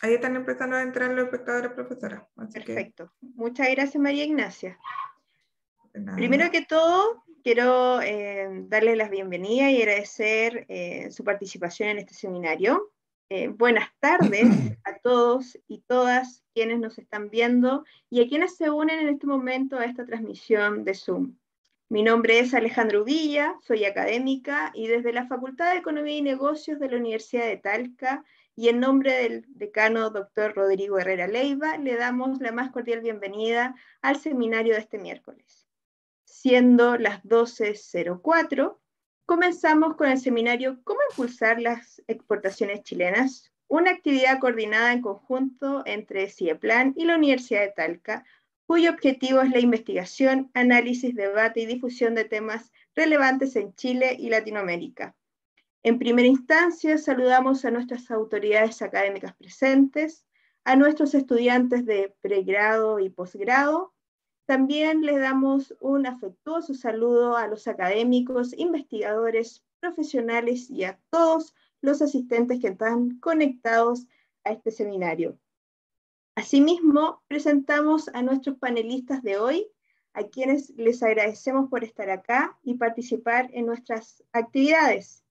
Ahí están empezando a entrar los espectadores, profesora. Perfecto. Muchas gracias, María Ignacia. Primero que todo, quiero eh, darle las bienvenidas y agradecer eh, su participación en este seminario. Eh, buenas tardes a todos y todas quienes nos están viendo y a quienes se unen en este momento a esta transmisión de Zoom. Mi nombre es Alejandro Villa, soy académica y desde la Facultad de Economía y Negocios de la Universidad de Talca y en nombre del decano doctor Rodrigo Herrera Leiva, le damos la más cordial bienvenida al seminario de este miércoles. Siendo las 12.04, comenzamos con el seminario ¿Cómo impulsar las exportaciones chilenas? Una actividad coordinada en conjunto entre CIEPLAN y la Universidad de Talca, cuyo objetivo es la investigación, análisis, debate y difusión de temas relevantes en Chile y Latinoamérica en primera instancia, saludamos a nuestras autoridades académicas presentes, a nuestros estudiantes de pregrado y posgrado. También les damos un afectuoso saludo a los académicos, investigadores, profesionales y a todos los asistentes que están conectados a este seminario. Asimismo, presentamos a nuestros panelistas de hoy, a quienes les agradecemos por estar acá y participar en nuestras actividades.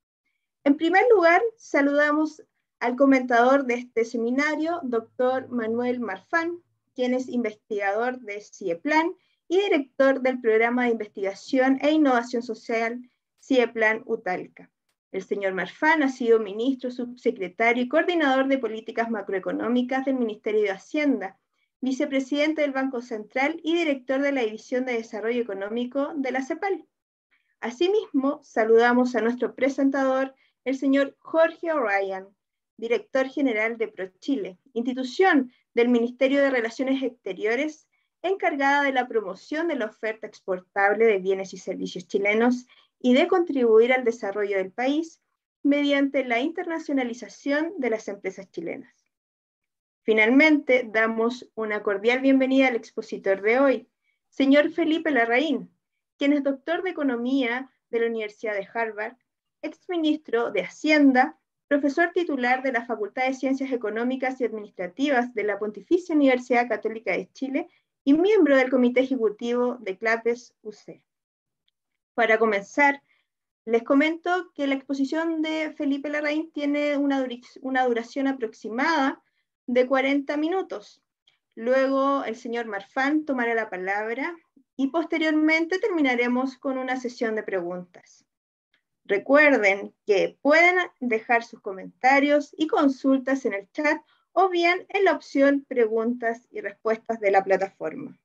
En primer lugar, saludamos al comentador de este seminario, doctor Manuel Marfán, quien es investigador de CIEPLAN y director del programa de investigación e innovación social CIEPLAN UTALCA. El señor Marfán ha sido ministro, subsecretario y coordinador de políticas macroeconómicas del Ministerio de Hacienda, vicepresidente del Banco Central y director de la División de Desarrollo Económico de la CEPAL. Asimismo, saludamos a nuestro presentador, el señor Jorge O'Ryan, director general de ProChile, institución del Ministerio de Relaciones Exteriores encargada de la promoción de la oferta exportable de bienes y servicios chilenos y de contribuir al desarrollo del país mediante la internacionalización de las empresas chilenas. Finalmente, damos una cordial bienvenida al expositor de hoy, señor Felipe Larraín, quien es doctor de Economía de la Universidad de Harvard exministro de Hacienda, profesor titular de la Facultad de Ciencias Económicas y Administrativas de la Pontificia Universidad Católica de Chile y miembro del Comité Ejecutivo de CLAPES UC. Para comenzar, les comento que la exposición de Felipe Larraín tiene una, una duración aproximada de 40 minutos. Luego el señor Marfán tomará la palabra y posteriormente terminaremos con una sesión de preguntas. Recuerden que pueden dejar sus comentarios y consultas en el chat o bien en la opción preguntas y respuestas de la plataforma.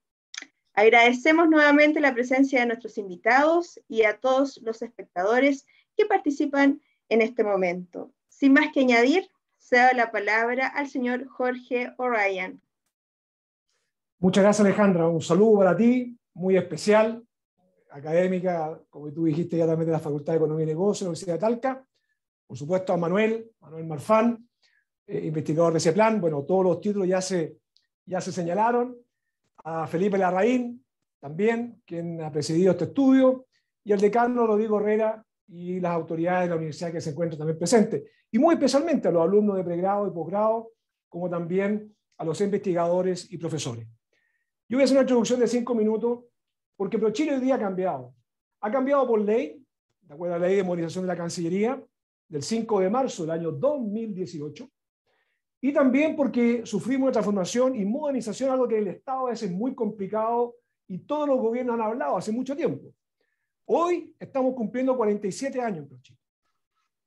Agradecemos nuevamente la presencia de nuestros invitados y a todos los espectadores que participan en este momento. Sin más que añadir, cedo la palabra al señor Jorge O'Ryan. Muchas gracias Alejandra, un saludo para ti, muy especial académica, como tú dijiste ya también de la Facultad de Economía y Negocios la Universidad de Talca, por supuesto a Manuel, Manuel Marfán, eh, investigador de ese plan, bueno, todos los títulos ya se, ya se señalaron, a Felipe Larraín, también, quien ha presidido este estudio, y al decano Rodrigo Herrera y las autoridades de la universidad que se encuentran también presentes, y muy especialmente a los alumnos de pregrado y posgrado, como también a los investigadores y profesores. Yo voy a hacer una introducción de cinco minutos porque ProChile hoy día ha cambiado. Ha cambiado por ley, de acuerdo a la ley de modernización de la Cancillería, del 5 de marzo del año 2018, y también porque sufrimos una transformación y modernización, algo que el Estado a veces es muy complicado y todos los gobiernos han hablado hace mucho tiempo. Hoy estamos cumpliendo 47 años en ProChile.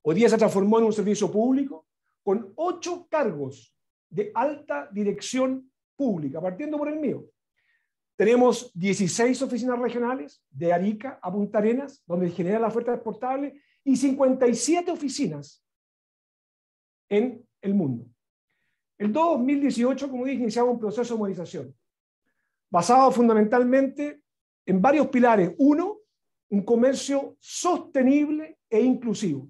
Hoy día se transformó en un servicio público con ocho cargos de alta dirección pública, partiendo por el mío. Tenemos 16 oficinas regionales de Arica a Punta Arenas, donde genera la oferta exportable, y 57 oficinas en el mundo. El 2018, como dije, iniciamos un proceso de modernización, basado fundamentalmente en varios pilares. Uno, un comercio sostenible e inclusivo.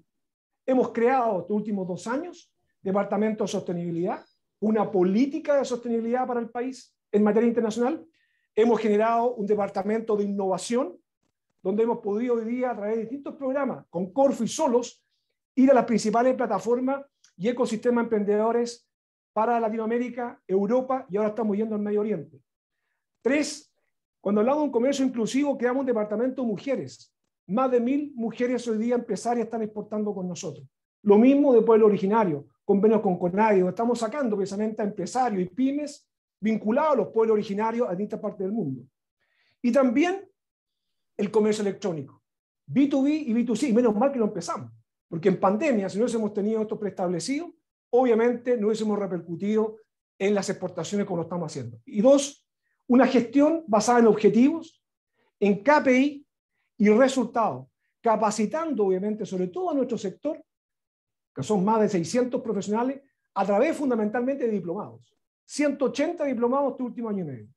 Hemos creado estos últimos dos años Departamento de Sostenibilidad, una política de sostenibilidad para el país, en materia internacional. Hemos generado un departamento de innovación, donde hemos podido hoy día, a través de distintos programas, con Corfo y Solos, ir a las principales plataformas y ecosistemas emprendedores para Latinoamérica, Europa y ahora estamos yendo al Medio Oriente. Tres, cuando hablamos de un comercio inclusivo, creamos un departamento de mujeres. Más de mil mujeres hoy día empresarias están exportando con nosotros. Lo mismo de pueblo originario, convenios con CONADI, estamos sacando precisamente a empresarios y pymes vinculados a los pueblos originarios a distintas partes del mundo. Y también el comercio electrónico, B2B y B2C, y menos mal que lo empezamos, porque en pandemia, si no hubiésemos tenido esto preestablecido, obviamente no hubiésemos repercutido en las exportaciones como lo estamos haciendo. Y dos, una gestión basada en objetivos, en KPI y resultados, capacitando obviamente sobre todo a nuestro sector que son más de 600 profesionales, a través fundamentalmente de diplomados. 180 diplomados este último año y medio.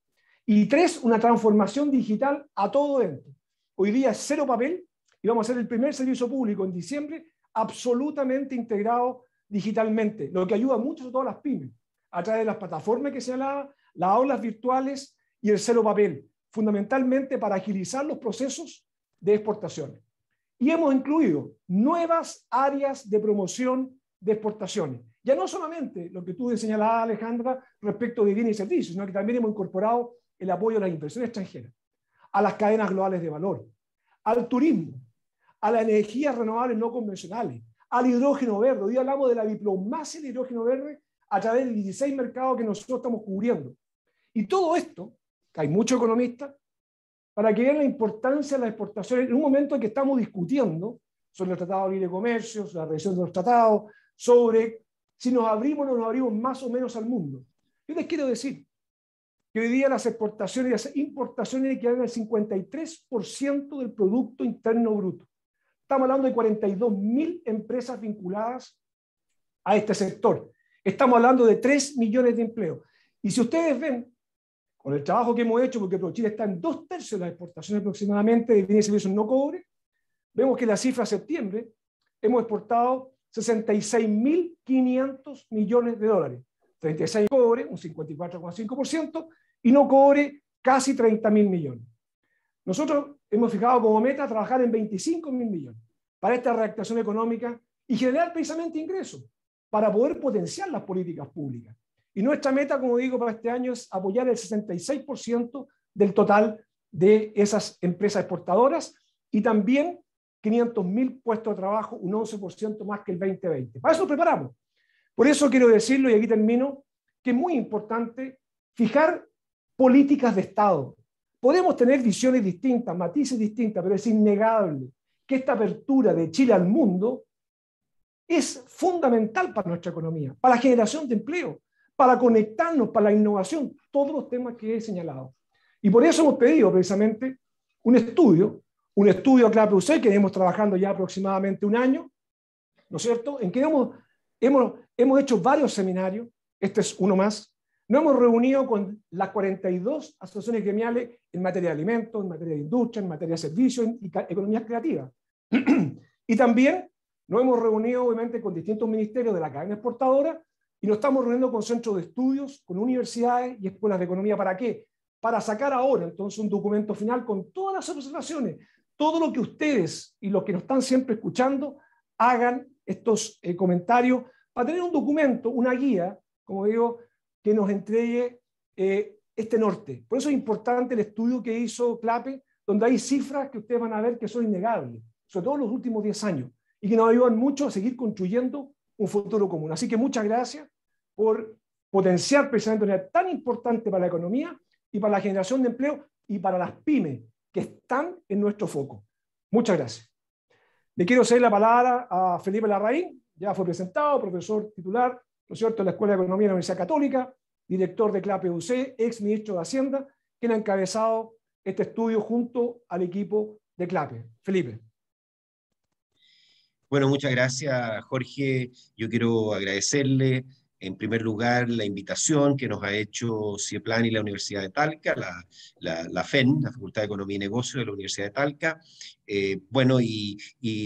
Y tres, una transformación digital a todo dentro. Hoy día es cero papel y vamos a ser el primer servicio público en diciembre absolutamente integrado digitalmente, lo que ayuda mucho a todas las pymes, a través de las plataformas que se señalaba, las aulas virtuales y el cero papel, fundamentalmente para agilizar los procesos de exportaciones. Y hemos incluido nuevas áreas de promoción de exportaciones. Ya no solamente lo que tú señalabas, Alejandra, respecto de bienes y servicios, sino que también hemos incorporado el apoyo a las inversiones extranjeras, a las cadenas globales de valor, al turismo, a las energías renovables no convencionales, al hidrógeno verde. Hoy hablamos de la diplomacia del hidrógeno verde a través de 16 mercados que nosotros estamos cubriendo. Y todo esto, que hay muchos economistas, para que vean la importancia de las exportaciones en un momento en que estamos discutiendo sobre el Tratado de Libre Comercio, sobre la revisión de los tratados, sobre si nos abrimos o no nos abrimos más o menos al mundo. Yo les quiero decir que hoy día las exportaciones y las importaciones quedan el 53% del Producto Interno Bruto. Estamos hablando de 42.000 empresas vinculadas a este sector. Estamos hablando de 3 millones de empleos. Y si ustedes ven, con el trabajo que hemos hecho, porque ProChile está en dos tercios de las exportaciones aproximadamente de bienes y servicios no cobre, vemos que la cifra de septiembre hemos exportado 66.500 millones de dólares. 36 cobre, un 54,5%, y no cobre casi 30.000 millones. Nosotros hemos fijado como meta trabajar en 25.000 millones para esta reactivación económica y generar precisamente ingresos para poder potenciar las políticas públicas. Y nuestra meta, como digo, para este año es apoyar el 66% del total de esas empresas exportadoras y también 500.000 puestos de trabajo, un 11% más que el 2020. Para eso nos preparamos. Por eso quiero decirlo, y aquí termino, que es muy importante fijar políticas de Estado. Podemos tener visiones distintas, matices distintas, pero es innegable que esta apertura de Chile al mundo es fundamental para nuestra economía, para la generación de empleo, para conectarnos, para la innovación, todos los temas que he señalado. Y por eso hemos pedido precisamente un estudio, un estudio a CLAPUC que hemos trabajando ya aproximadamente un año, ¿no es cierto?, en que hemos, hemos, hemos hecho varios seminarios, este es uno más, nos hemos reunido con las 42 asociaciones gremiales en materia de alimentos, en materia de industria, en materia de servicios y economías creativas. y también nos hemos reunido, obviamente, con distintos ministerios de la cadena exportadora y nos estamos reuniendo con centros de estudios, con universidades y escuelas de economía. ¿Para qué? Para sacar ahora entonces un documento final con todas las observaciones, todo lo que ustedes y los que nos están siempre escuchando hagan estos eh, comentarios, para tener un documento, una guía, como digo, que nos entregue eh, este norte. Por eso es importante el estudio que hizo CLAPE, donde hay cifras que ustedes van a ver que son innegables, sobre todo en los últimos 10 años, y que nos ayudan mucho a seguir construyendo un futuro común. Así que muchas gracias por potenciar precisamente una tan importante para la economía y para la generación de empleo y para las pymes que están en nuestro foco. Muchas gracias. Le quiero ceder la palabra a Felipe Larraín, ya fue presentado, profesor titular, ¿no es cierto?, de la Escuela de Economía de la Universidad Católica, director de CLAPE-UC, ex ministro de Hacienda, quien ha encabezado este estudio junto al equipo de CLAPE. Felipe. Bueno, muchas gracias, Jorge. Yo quiero agradecerle en primer lugar la invitación que nos ha hecho CIEPLAN y la Universidad de Talca, la, FEN, la Facultad de Economía y Negocio de la Universidad de Talca. Eh, bueno, y,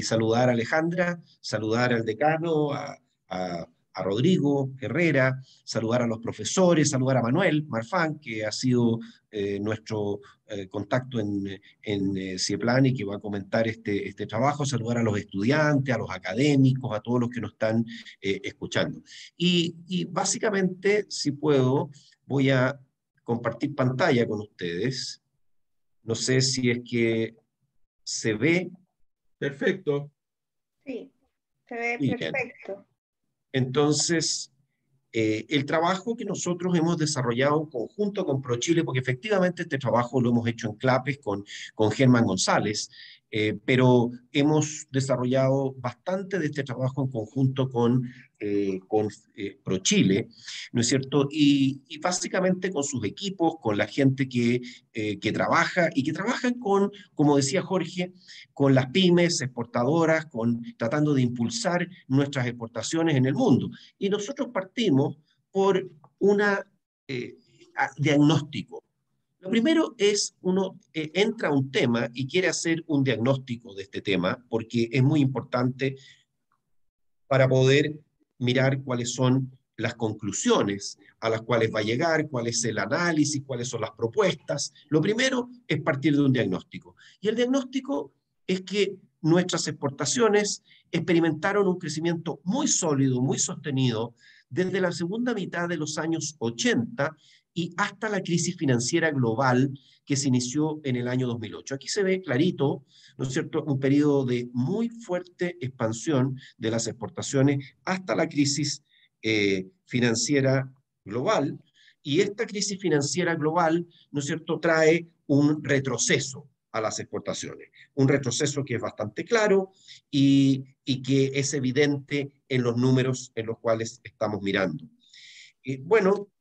saludar a Alejandra, saludar al decano, a Rodrigo Herrera, saludar a los profesores, saludar a Manuel Marfán, que ha sido eh, nuestro eh, contacto en, en eh, CIEPLAN y que va a comentar este, este trabajo, saludar a los estudiantes, a los académicos, a todos los que nos están escuchando. Y, y básicamente, si puedo, voy a compartir pantalla con ustedes. No sé si es que se ve. Perfecto. Sí, se ve perfecto. Entonces, eh, el trabajo que nosotros hemos desarrollado en conjunto con ProChile, porque efectivamente este trabajo lo hemos hecho en Clapes con, con Germán González, eh, pero hemos desarrollado bastante de este trabajo en conjunto con, eh, con eh, ProChile, ¿no es cierto? Y, básicamente con sus equipos, con la gente que, que trabaja y que trabajan con, como decía Jorge, con las pymes exportadoras, con, tratando de impulsar nuestras exportaciones en el mundo. Y nosotros partimos por un diagnóstico lo primero es, uno eh, entra a un tema y quiere hacer un diagnóstico de este tema, porque es muy importante para poder mirar cuáles son las conclusiones a las cuales va a llegar, cuál es el análisis, cuáles son las propuestas. Lo primero es partir de un diagnóstico. Y el diagnóstico es que nuestras exportaciones experimentaron un crecimiento muy sólido, muy sostenido, desde la segunda mitad de los años 80 y hasta la crisis financiera global que se inició en el año 2008. Aquí se ve clarito, ¿no es cierto?, un periodo de muy fuerte expansión de las exportaciones hasta la crisis eh, financiera global. Y esta crisis financiera global, ¿no es cierto?, trae un retroceso a las exportaciones. Un retroceso que es bastante claro y, y que es evidente en los números en los cuales estamos mirando. Y bueno,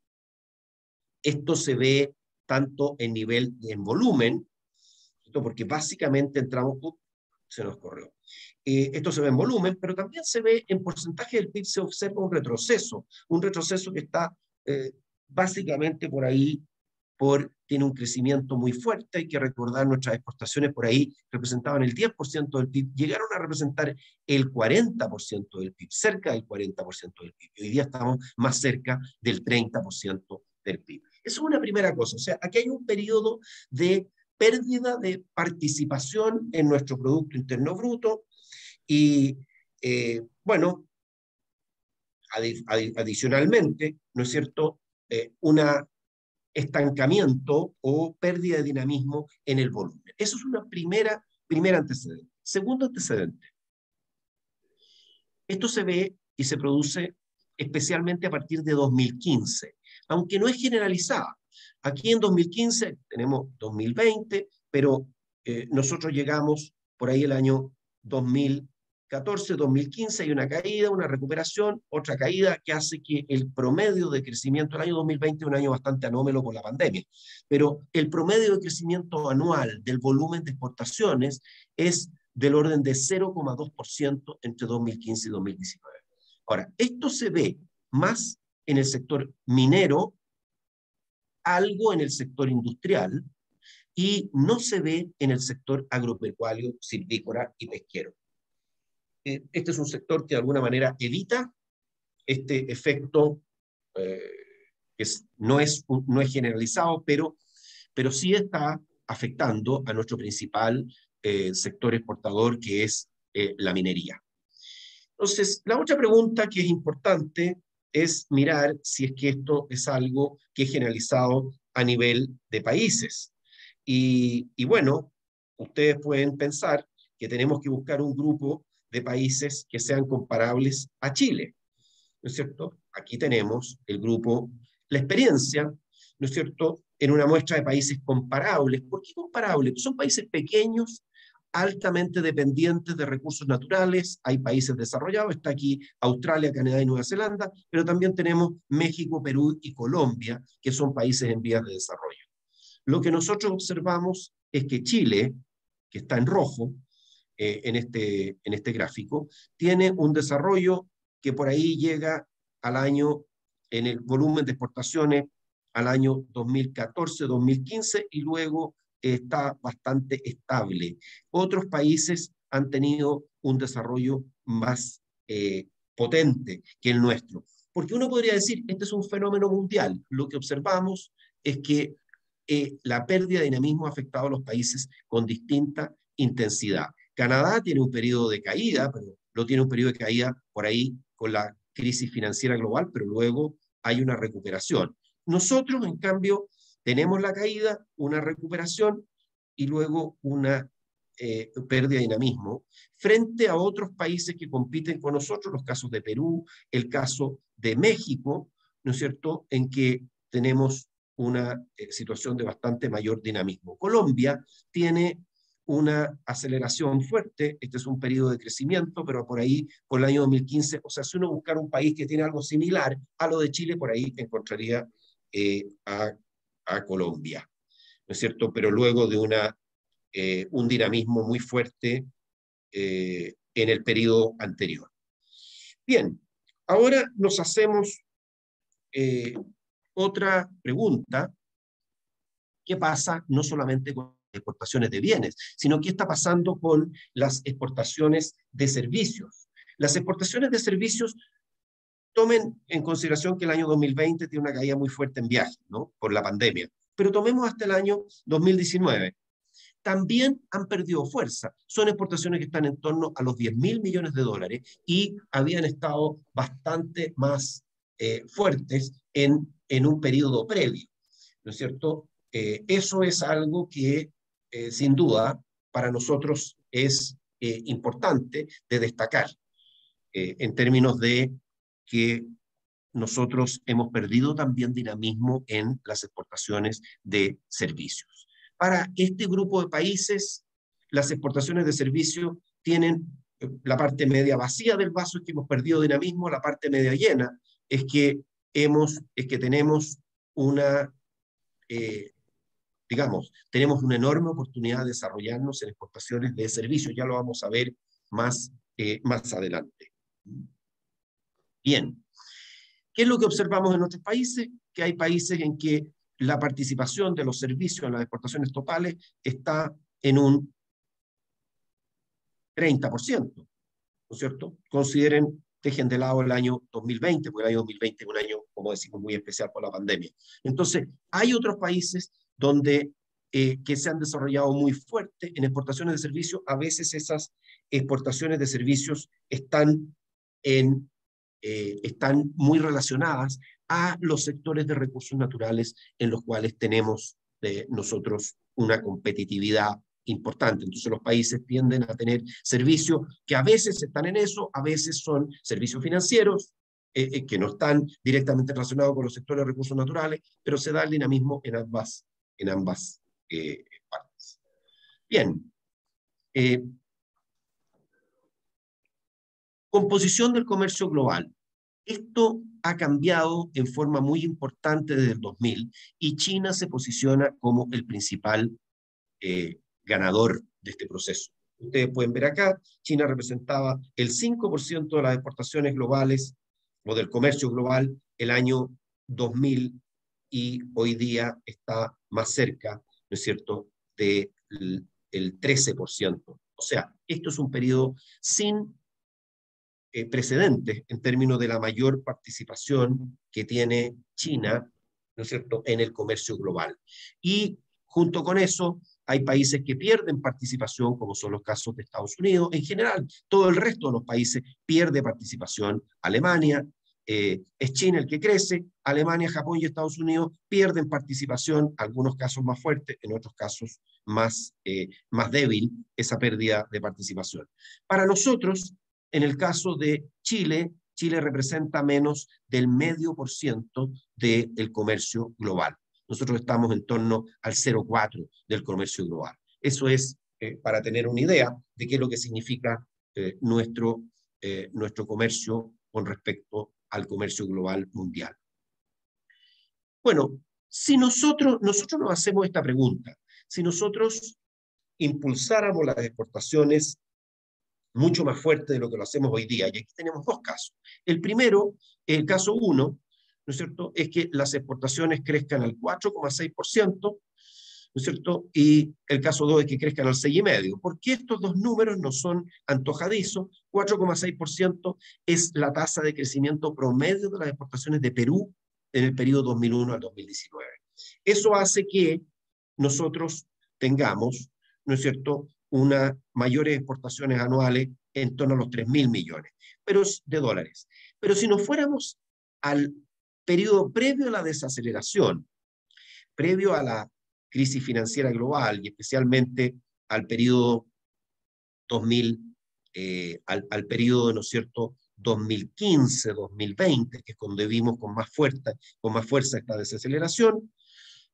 esto se ve tanto en nivel, en volumen, porque básicamente entramos, se nos corrió. Eh, esto se ve en volumen, pero también se ve en porcentaje del PIB, se observa un retroceso, un retroceso que está eh, básicamente por ahí, por, tiene un crecimiento muy fuerte, hay que recordar nuestras exportaciones por ahí representaban el 10% del PIB, llegaron a representar el 40% del PIB, cerca del 40% del PIB, hoy día estamos más cerca del 30% del PIB. Es una primera cosa. O sea, aquí hay un periodo de pérdida de participación en nuestro Producto Interno Bruto y, eh, bueno, adicionalmente, ¿no es cierto?, eh, un estancamiento o pérdida de dinamismo en el volumen. Eso es una primera, primera antecedente. Segundo antecedente. Esto se ve y se produce especialmente a partir de 2015 aunque no es generalizada. Aquí en 2015 tenemos 2020, pero eh, nosotros llegamos por ahí el año 2014, 2015, hay una caída, una recuperación, otra caída que hace que el promedio de crecimiento del año 2020 es un año bastante anómalo con la pandemia, pero el promedio de crecimiento anual del volumen de exportaciones es del orden de 0,2% entre 2015 y 2019. Ahora, esto se ve más en el sector minero, algo en el sector industrial y no se ve en el sector agropecuario, silvícola y pesquero. Eh, este es un sector que de alguna manera evita este efecto eh, no, es, no es generalizado, pero, pero sí está afectando a nuestro principal eh, sector exportador, que es la minería. Entonces, la otra pregunta que es importante es mirar si es que esto es algo que es generalizado a nivel de países. Y, bueno, ustedes pueden pensar que tenemos que buscar un grupo de países que sean comparables a Chile. ¿No es cierto? Aquí tenemos el grupo, la experiencia, ¿no es cierto?, en una muestra de países comparables. ¿Por qué comparables? Son países pequeños altamente dependientes de recursos naturales, hay países desarrollados, está aquí Australia, Canadá y Nueva Zelanda, pero también tenemos México, Perú y Colombia, que son países en vías de desarrollo. Lo que nosotros observamos es que Chile, que está en rojo eh, en, este, en este gráfico, tiene un desarrollo que por ahí llega al año, en el volumen de exportaciones, al año 2014-2015 y luego está bastante estable. Otros países han tenido un desarrollo más, eh, potente que el nuestro. Porque uno podría decir, este es un fenómeno mundial. Lo que observamos es que eh, la pérdida de dinamismo ha afectado a los países con distinta intensidad. Canadá tiene un periodo de caída, pero lo tiene un periodo de caída por ahí con la crisis financiera global, pero luego hay una recuperación. Nosotros, en cambio, tenemos la caída, una recuperación y luego una eh, pérdida de dinamismo frente a otros países que compiten con nosotros, los casos de Perú, el caso de México, ¿no es cierto?, en que tenemos una eh, situación de bastante mayor dinamismo. Colombia tiene una aceleración fuerte, este es un periodo de crecimiento, pero por ahí, por el año 2015, o sea, si uno buscara un país que tiene algo similar a lo de Chile, por ahí encontraría eh, a, a, Colombia, ¿no es cierto? Pero luego de una, eh, un dinamismo muy fuerte eh, en el periodo anterior. Bien, ahora nos hacemos otra pregunta. ¿Qué pasa no solamente con exportaciones de bienes, sino qué está pasando con las exportaciones de servicios. Las exportaciones de servicios tomen en consideración que el año 2020 tiene una caída muy fuerte en viajes, ¿no? Por la pandemia. Pero tomemos hasta el año 2019. También han perdido fuerza. Son exportaciones que están en torno a los 10 mil millones de dólares y habían estado bastante más eh, fuertes en, en un periodo previo. ¿No es cierto? Eh, eso es algo que eh, sin duda, para nosotros es eh, importante de destacar eh, en términos de que nosotros hemos perdido también dinamismo en las exportaciones de servicios. Para este grupo de países, las exportaciones de servicios tienen la parte media vacía del vaso, es que hemos perdido dinamismo, la parte media llena es que, hemos, es que tenemos una digamos, tenemos una enorme oportunidad de desarrollarnos en exportaciones de servicios, ya lo vamos a ver más, eh, más adelante. Bien, ¿qué es lo que observamos en otros países? Que hay países en que la participación de los servicios en las exportaciones totales está en un 30%, ¿no es cierto? Consideren, dejen de lado el año 2020, porque el año 2020 es un año, como decimos, muy especial por la pandemia. Entonces, hay otros países donde eh, que se han desarrollado muy fuerte en exportaciones de servicios, a veces esas exportaciones de servicios están, en, eh, están muy relacionadas a los sectores de recursos naturales en los cuales tenemos eh, nosotros una competitividad importante. Entonces los países tienden a tener servicios que a veces están en eso, a veces son servicios financieros, que no están directamente relacionados con los sectores de recursos naturales, pero se da el dinamismo en ambas en ambas eh, partes. Bien. Composición del comercio global. Esto ha cambiado en forma muy importante desde el 2000 y China se posiciona como el principal eh, ganador de este proceso. Ustedes pueden ver acá, China representaba el 5% de las exportaciones globales o del comercio global el año 2000 y hoy día está más cerca, ¿no es cierto?, del el 13%. O sea, esto es un periodo sin eh, precedentes en términos de la mayor participación que tiene China, ¿no es cierto?, en el comercio global. Y junto con eso, hay países que pierden participación, como son los casos de Estados Unidos. En general, todo el resto de los países pierde participación. Alemania, eh, es China el que crece, Alemania, Japón y Estados Unidos pierden participación, algunos casos más fuertes, en otros casos más, eh, más débil esa pérdida de participación. Para nosotros, en el caso de Chile, Chile representa menos del medio por ciento del comercio global. Nosotros estamos en torno al 0,4 del comercio global. Eso es eh, para tener una idea de qué es lo que significa nuestro, nuestro comercio con respecto al comercio global mundial. Bueno, si nosotros, nosotros nos hacemos esta pregunta, si nosotros impulsáramos las exportaciones mucho más fuerte de lo que lo hacemos hoy día, y aquí tenemos dos casos. El primero, el caso uno, ¿no es cierto?, es que las exportaciones crezcan al 4,6%, ¿no es cierto? Y el caso 2 es que crezcan al 6,5%. ¿Por qué estos dos números no son antojadizos? 4,6% es la tasa de crecimiento promedio de las exportaciones de Perú en el periodo 2001 al 2019. Eso hace que nosotros tengamos, ¿no es cierto?, unas mayores exportaciones anuales en torno a los 3 mil millones pero, de dólares. Pero si nos fuéramos al periodo previo a la desaceleración, previo a la crisis financiera global y especialmente al periodo 2000, eh, al, al periodo, ¿no cierto?, 2015-2020, que es cuando vimos con más, fuerza, con más fuerza esta desaceleración,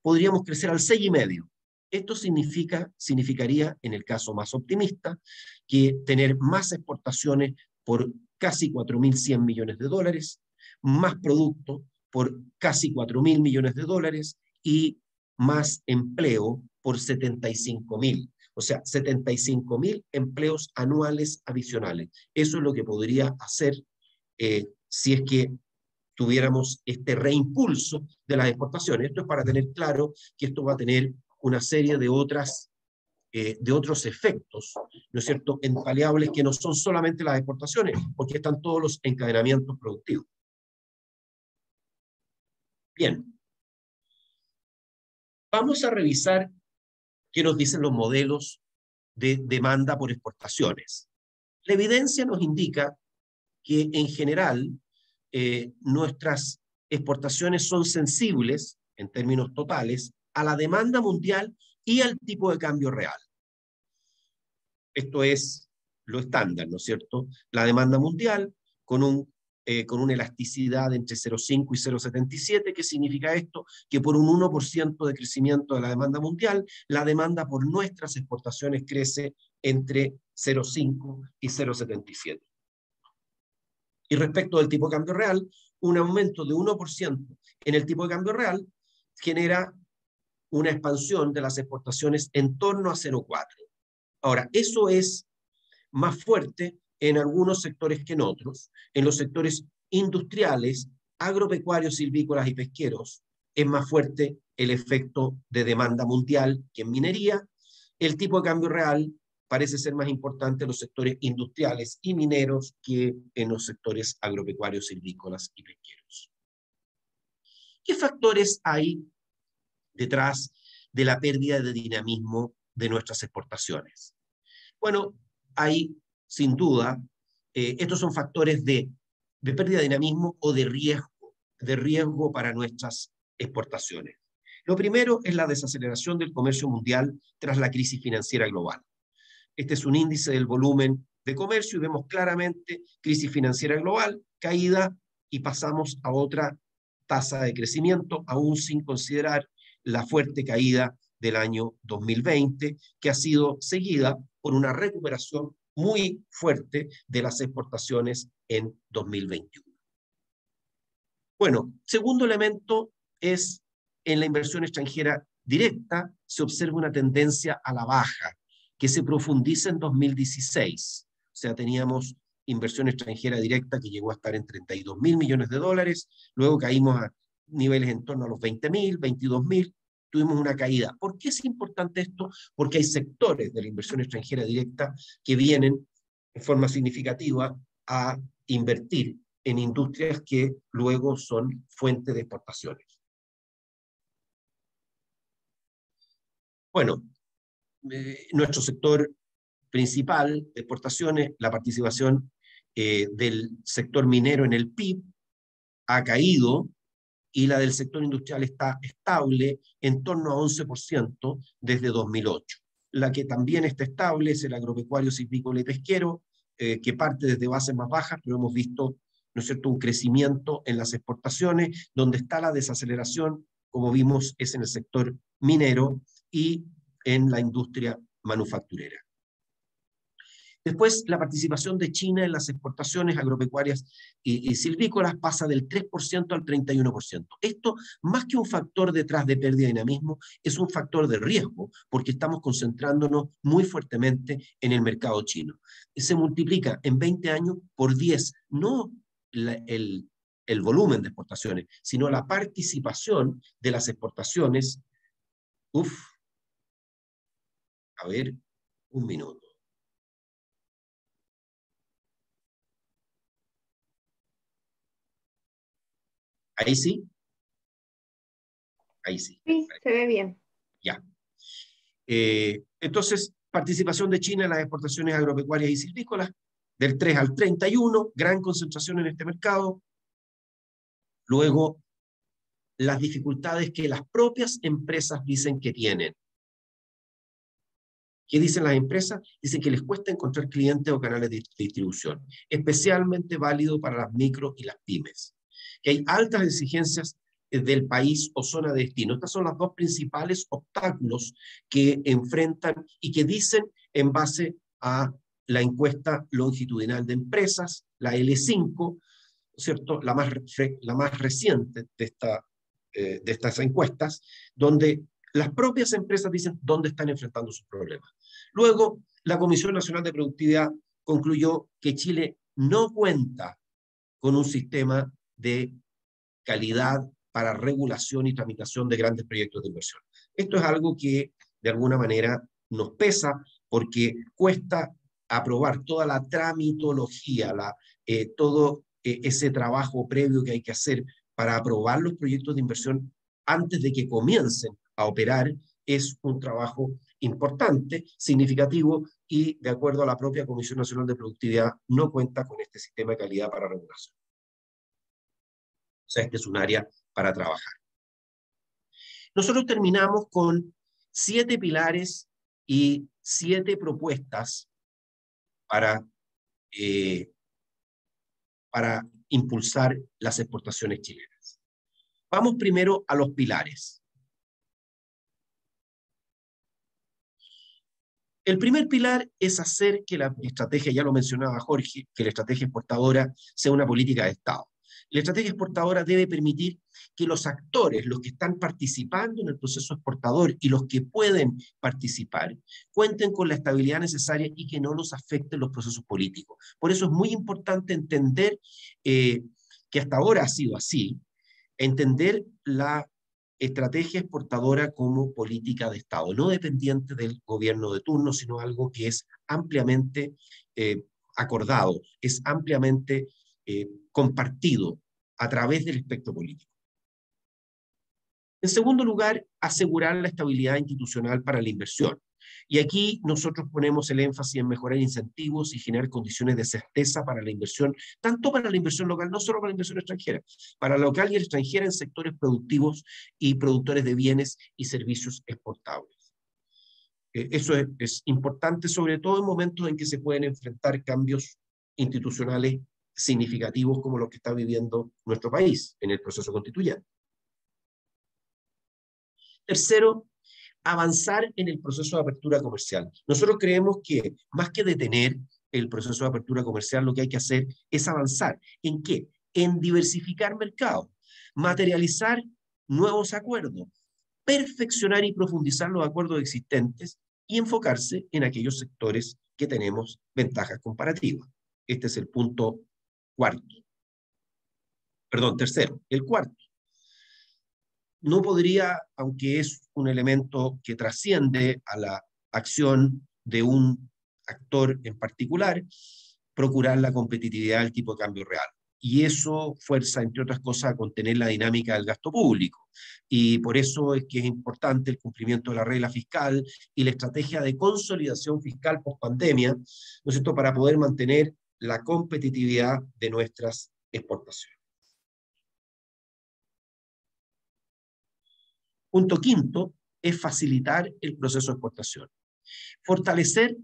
podríamos crecer al 6,5. Esto significa, significaría, en el caso más optimista, que tener más exportaciones por casi 4.100 millones de dólares, más producto por casi 4.000 millones de dólares y más empleo por 75.000. O sea, 75.000 empleos anuales adicionales. Eso es lo que podría hacer eh, si es que tuviéramos este reimpulso de las exportaciones. Esto es para tener claro que esto va a tener una serie de otras eh, de otros efectos, ¿no es cierto?, en paliables que no son solamente las exportaciones, porque están todos los encadenamientos productivos. Bien. Vamos a revisar qué nos dicen los modelos de demanda por exportaciones. La evidencia nos indica que en general eh, nuestras exportaciones son sensibles en términos totales a la demanda mundial y al tipo de cambio real. Esto es lo estándar, ¿no es cierto? La demanda mundial con, un, eh, con una elasticidad entre 0,5 y 0,77. ¿Qué significa esto? Que por un 1% de crecimiento de la demanda mundial, la demanda por nuestras exportaciones crece entre 0,5 y 0,77. Y respecto del tipo de cambio real, un aumento de 1% en el tipo de cambio real genera una expansión de las exportaciones en torno a 0,4. Ahora, eso es más fuerte en algunos sectores que en otros. En los sectores industriales, agropecuarios, silvícolas y pesqueros, es más fuerte el efecto de demanda mundial que en minería. El tipo de cambio real parece ser más importante en los sectores industriales y mineros que en los sectores agropecuarios, silvícolas y pesqueros. ¿Qué factores hay detrás de la pérdida de dinamismo de nuestras exportaciones? Bueno, hay sin duda, eh, estos son factores de, de pérdida de dinamismo o de riesgo, de riesgo para nuestras exportaciones. Lo primero es la desaceleración del comercio mundial tras la crisis financiera global. Este es un índice del volumen de comercio y vemos claramente crisis financiera global, caída y pasamos a otra tasa de crecimiento, aún sin considerar la fuerte caída del año 2020, que ha sido seguida por una recuperación muy fuerte de las exportaciones en 2021. Bueno, segundo elemento es en la inversión extranjera directa se observa una tendencia a la baja que se profundiza en 2016. O sea, teníamos inversión extranjera directa que llegó a estar en 32 mil millones de dólares, luego caímos a niveles en torno a los 20 mil, 22 mil, tuvimos una caída. ¿Por qué es importante esto? Porque hay sectores de la inversión extranjera directa que vienen en forma significativa a invertir en industrias que luego son fuente de exportaciones. Bueno, eh, nuestro sector principal de exportaciones, la participación eh, del sector minero en el PIB ha caído y la del sector industrial está estable en torno a 11% desde 2008. La que también está estable es el agropecuario, silvícola y pesquero, eh, que parte desde bases más bajas, pero hemos visto ¿no es cierto? un crecimiento en las exportaciones, donde está la desaceleración, como vimos, es en el sector minero y en la industria manufacturera. Después, la participación de China en las exportaciones agropecuarias y, silvícolas pasa del 3% al 31%. Esto, más que un factor detrás de pérdida de dinamismo, es un factor de riesgo, porque estamos concentrándonos muy fuertemente en el mercado chino. Se multiplica en 20 años por 10, no el, el volumen de exportaciones, sino la participación de las exportaciones. Uf, ver, un minuto. Ahí sí. Ahí sí. Sí, se ve bien. Ya. Eh, entonces, participación de China en las exportaciones agropecuarias y silvícolas, del 3 al 31, gran concentración en este mercado. Luego, las dificultades que las propias empresas dicen que tienen. ¿Qué dicen las empresas? Dicen que les cuesta encontrar clientes o canales de distribución, especialmente válido para las micro y las pymes. Que hay altas exigencias eh, del país o zona de destino. Estos son los dos principales obstáculos que enfrentan y que dicen en base a la encuesta longitudinal de empresas, la L5, ¿cierto? La más, la más reciente de, esta, eh, de estas encuestas, donde las propias empresas dicen dónde están enfrentando sus problemas. Luego, la Comisión Nacional de Productividad concluyó que Chile no cuenta con un sistema de calidad para regulación y tramitación de grandes proyectos de inversión. Esto es algo que de alguna manera nos pesa porque cuesta aprobar toda la tramitología, eh, todo eh, ese trabajo previo que hay que hacer para aprobar los proyectos de inversión antes de que comiencen a operar, es un trabajo importante, significativo y de acuerdo a la propia Comisión Nacional de Productividad no cuenta con este sistema de calidad para regulación. O sea, este es un área para trabajar. Nosotros terminamos con siete pilares y siete propuestas para, eh, para impulsar las exportaciones chilenas. Vamos primero a los pilares. El primer pilar es hacer que la estrategia, ya lo mencionaba Jorge, que la estrategia exportadora sea una política de Estado. La estrategia exportadora debe permitir que los actores, los que están participando en el proceso exportador y los que pueden participar, cuenten con la estabilidad necesaria y que no los afecten los procesos políticos. Por eso es muy importante entender eh, que hasta ahora ha sido así, entender la estrategia exportadora como política de Estado, no dependiente del gobierno de turno, sino algo que es ampliamente eh, acordado, es ampliamente eh, compartido a través del espectro político. En segundo lugar, asegurar la estabilidad institucional para la inversión. Y aquí nosotros ponemos el énfasis en mejorar incentivos y generar condiciones de certeza para la inversión, tanto para la inversión local, no solo para la inversión extranjera, para la local y extranjera en sectores productivos y productores de bienes y servicios exportables. Eh, eso es, es importante, sobre todo en momentos en que se pueden enfrentar cambios institucionales significativos como los que está viviendo nuestro país en el proceso constituyente. Tercero, avanzar en el proceso de apertura comercial. Nosotros creemos que más que detener el proceso de apertura comercial, lo que hay que hacer es avanzar. ¿En qué? En diversificar mercados, materializar nuevos acuerdos, perfeccionar y profundizar los acuerdos existentes y enfocarse en aquellos sectores que tenemos ventajas comparativas. Este es el punto Cuarto. Perdón, tercero. El cuarto. No podría, aunque es un elemento que trasciende a la acción de un actor en particular, procurar la competitividad del tipo de cambio real. Y eso fuerza, entre otras cosas, a contener la dinámica del gasto público. Y por eso es que es importante el cumplimiento de la regla fiscal y la estrategia de consolidación fiscal post pandemia, ¿no es cierto?, para poder mantener la competitividad de nuestras exportaciones. Punto quinto es facilitar el proceso de exportación. Fortalecer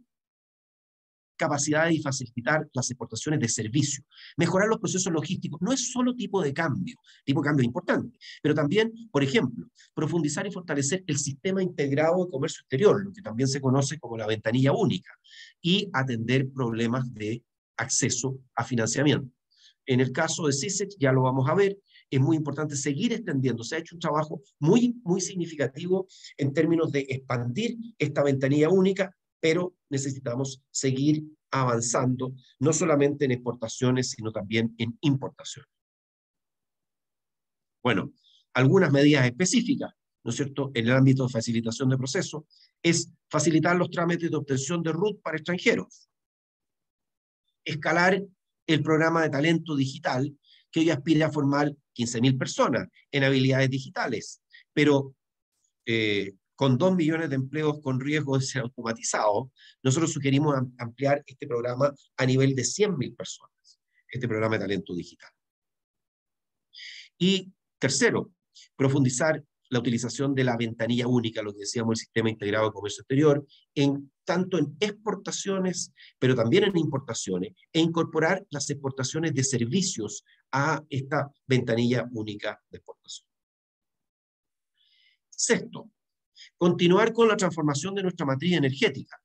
capacidades y facilitar las exportaciones de servicio. Mejorar los procesos logísticos. No es solo tipo de cambio, tipo de cambio importante, pero también, por ejemplo, profundizar y fortalecer el sistema integrado de comercio exterior, lo que también se conoce como la ventanilla única, y atender problemas de acceso a financiamiento. En el caso de CISEX, ya lo vamos a ver, es muy importante seguir extendiendo. Se ha hecho un trabajo muy, muy significativo en términos de expandir esta ventanilla única, pero necesitamos seguir avanzando, no solamente en exportaciones, sino también en importaciones. Bueno, algunas medidas específicas. ¿no es cierto?, en el ámbito de facilitación de procesos, es facilitar los trámites de obtención de RUT para extranjeros, escalar el programa de talento digital, que hoy aspira a formar 15.000 personas en habilidades digitales, pero eh, con 2 millones de empleos con riesgo de ser automatizados, nosotros sugerimos ampliar este programa a nivel de 100.000 personas, este programa de talento digital. Y tercero, profundizar la utilización de la ventanilla única, lo que decíamos el sistema integrado de comercio exterior, en, tanto en exportaciones, pero también en importaciones, e incorporar las exportaciones de servicios a esta ventanilla única de exportación. Sexto, continuar con la transformación de nuestra matriz energética,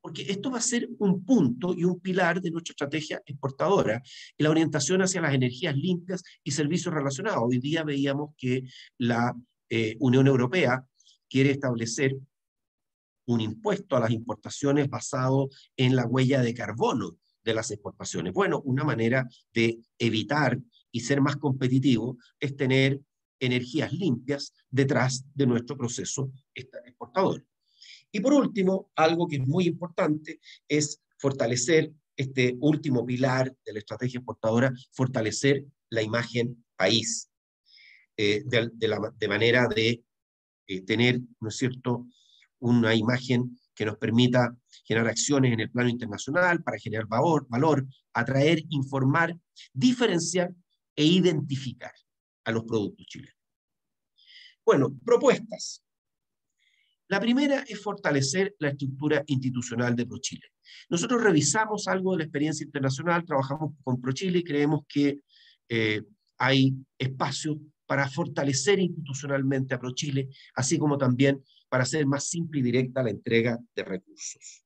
porque esto va a ser un punto y un pilar de nuestra estrategia exportadora, la orientación hacia las energías limpias y servicios relacionados. Hoy día veíamos que la eh, Unión Europea quiere establecer un impuesto a las importaciones basado en la huella de carbono de las exportaciones. Bueno, una manera de evitar y ser más competitivo es tener energías limpias detrás de nuestro proceso exportador. Y por último, algo que es muy importante es fortalecer este último pilar de la estrategia exportadora, fortalecer la imagen país, eh, de, manera de eh, tener, ¿no es cierto?, una imagen que nos permita generar acciones en el plano internacional para generar valor, atraer, informar, diferenciar e identificar a los productos chilenos. Bueno, propuestas. La primera es fortalecer la estructura institucional de ProChile. Nosotros revisamos algo de la experiencia internacional, trabajamos con ProChile y creemos que eh, hay espacio para fortalecer institucionalmente a ProChile, así como también para hacer más simple y directa la entrega de recursos.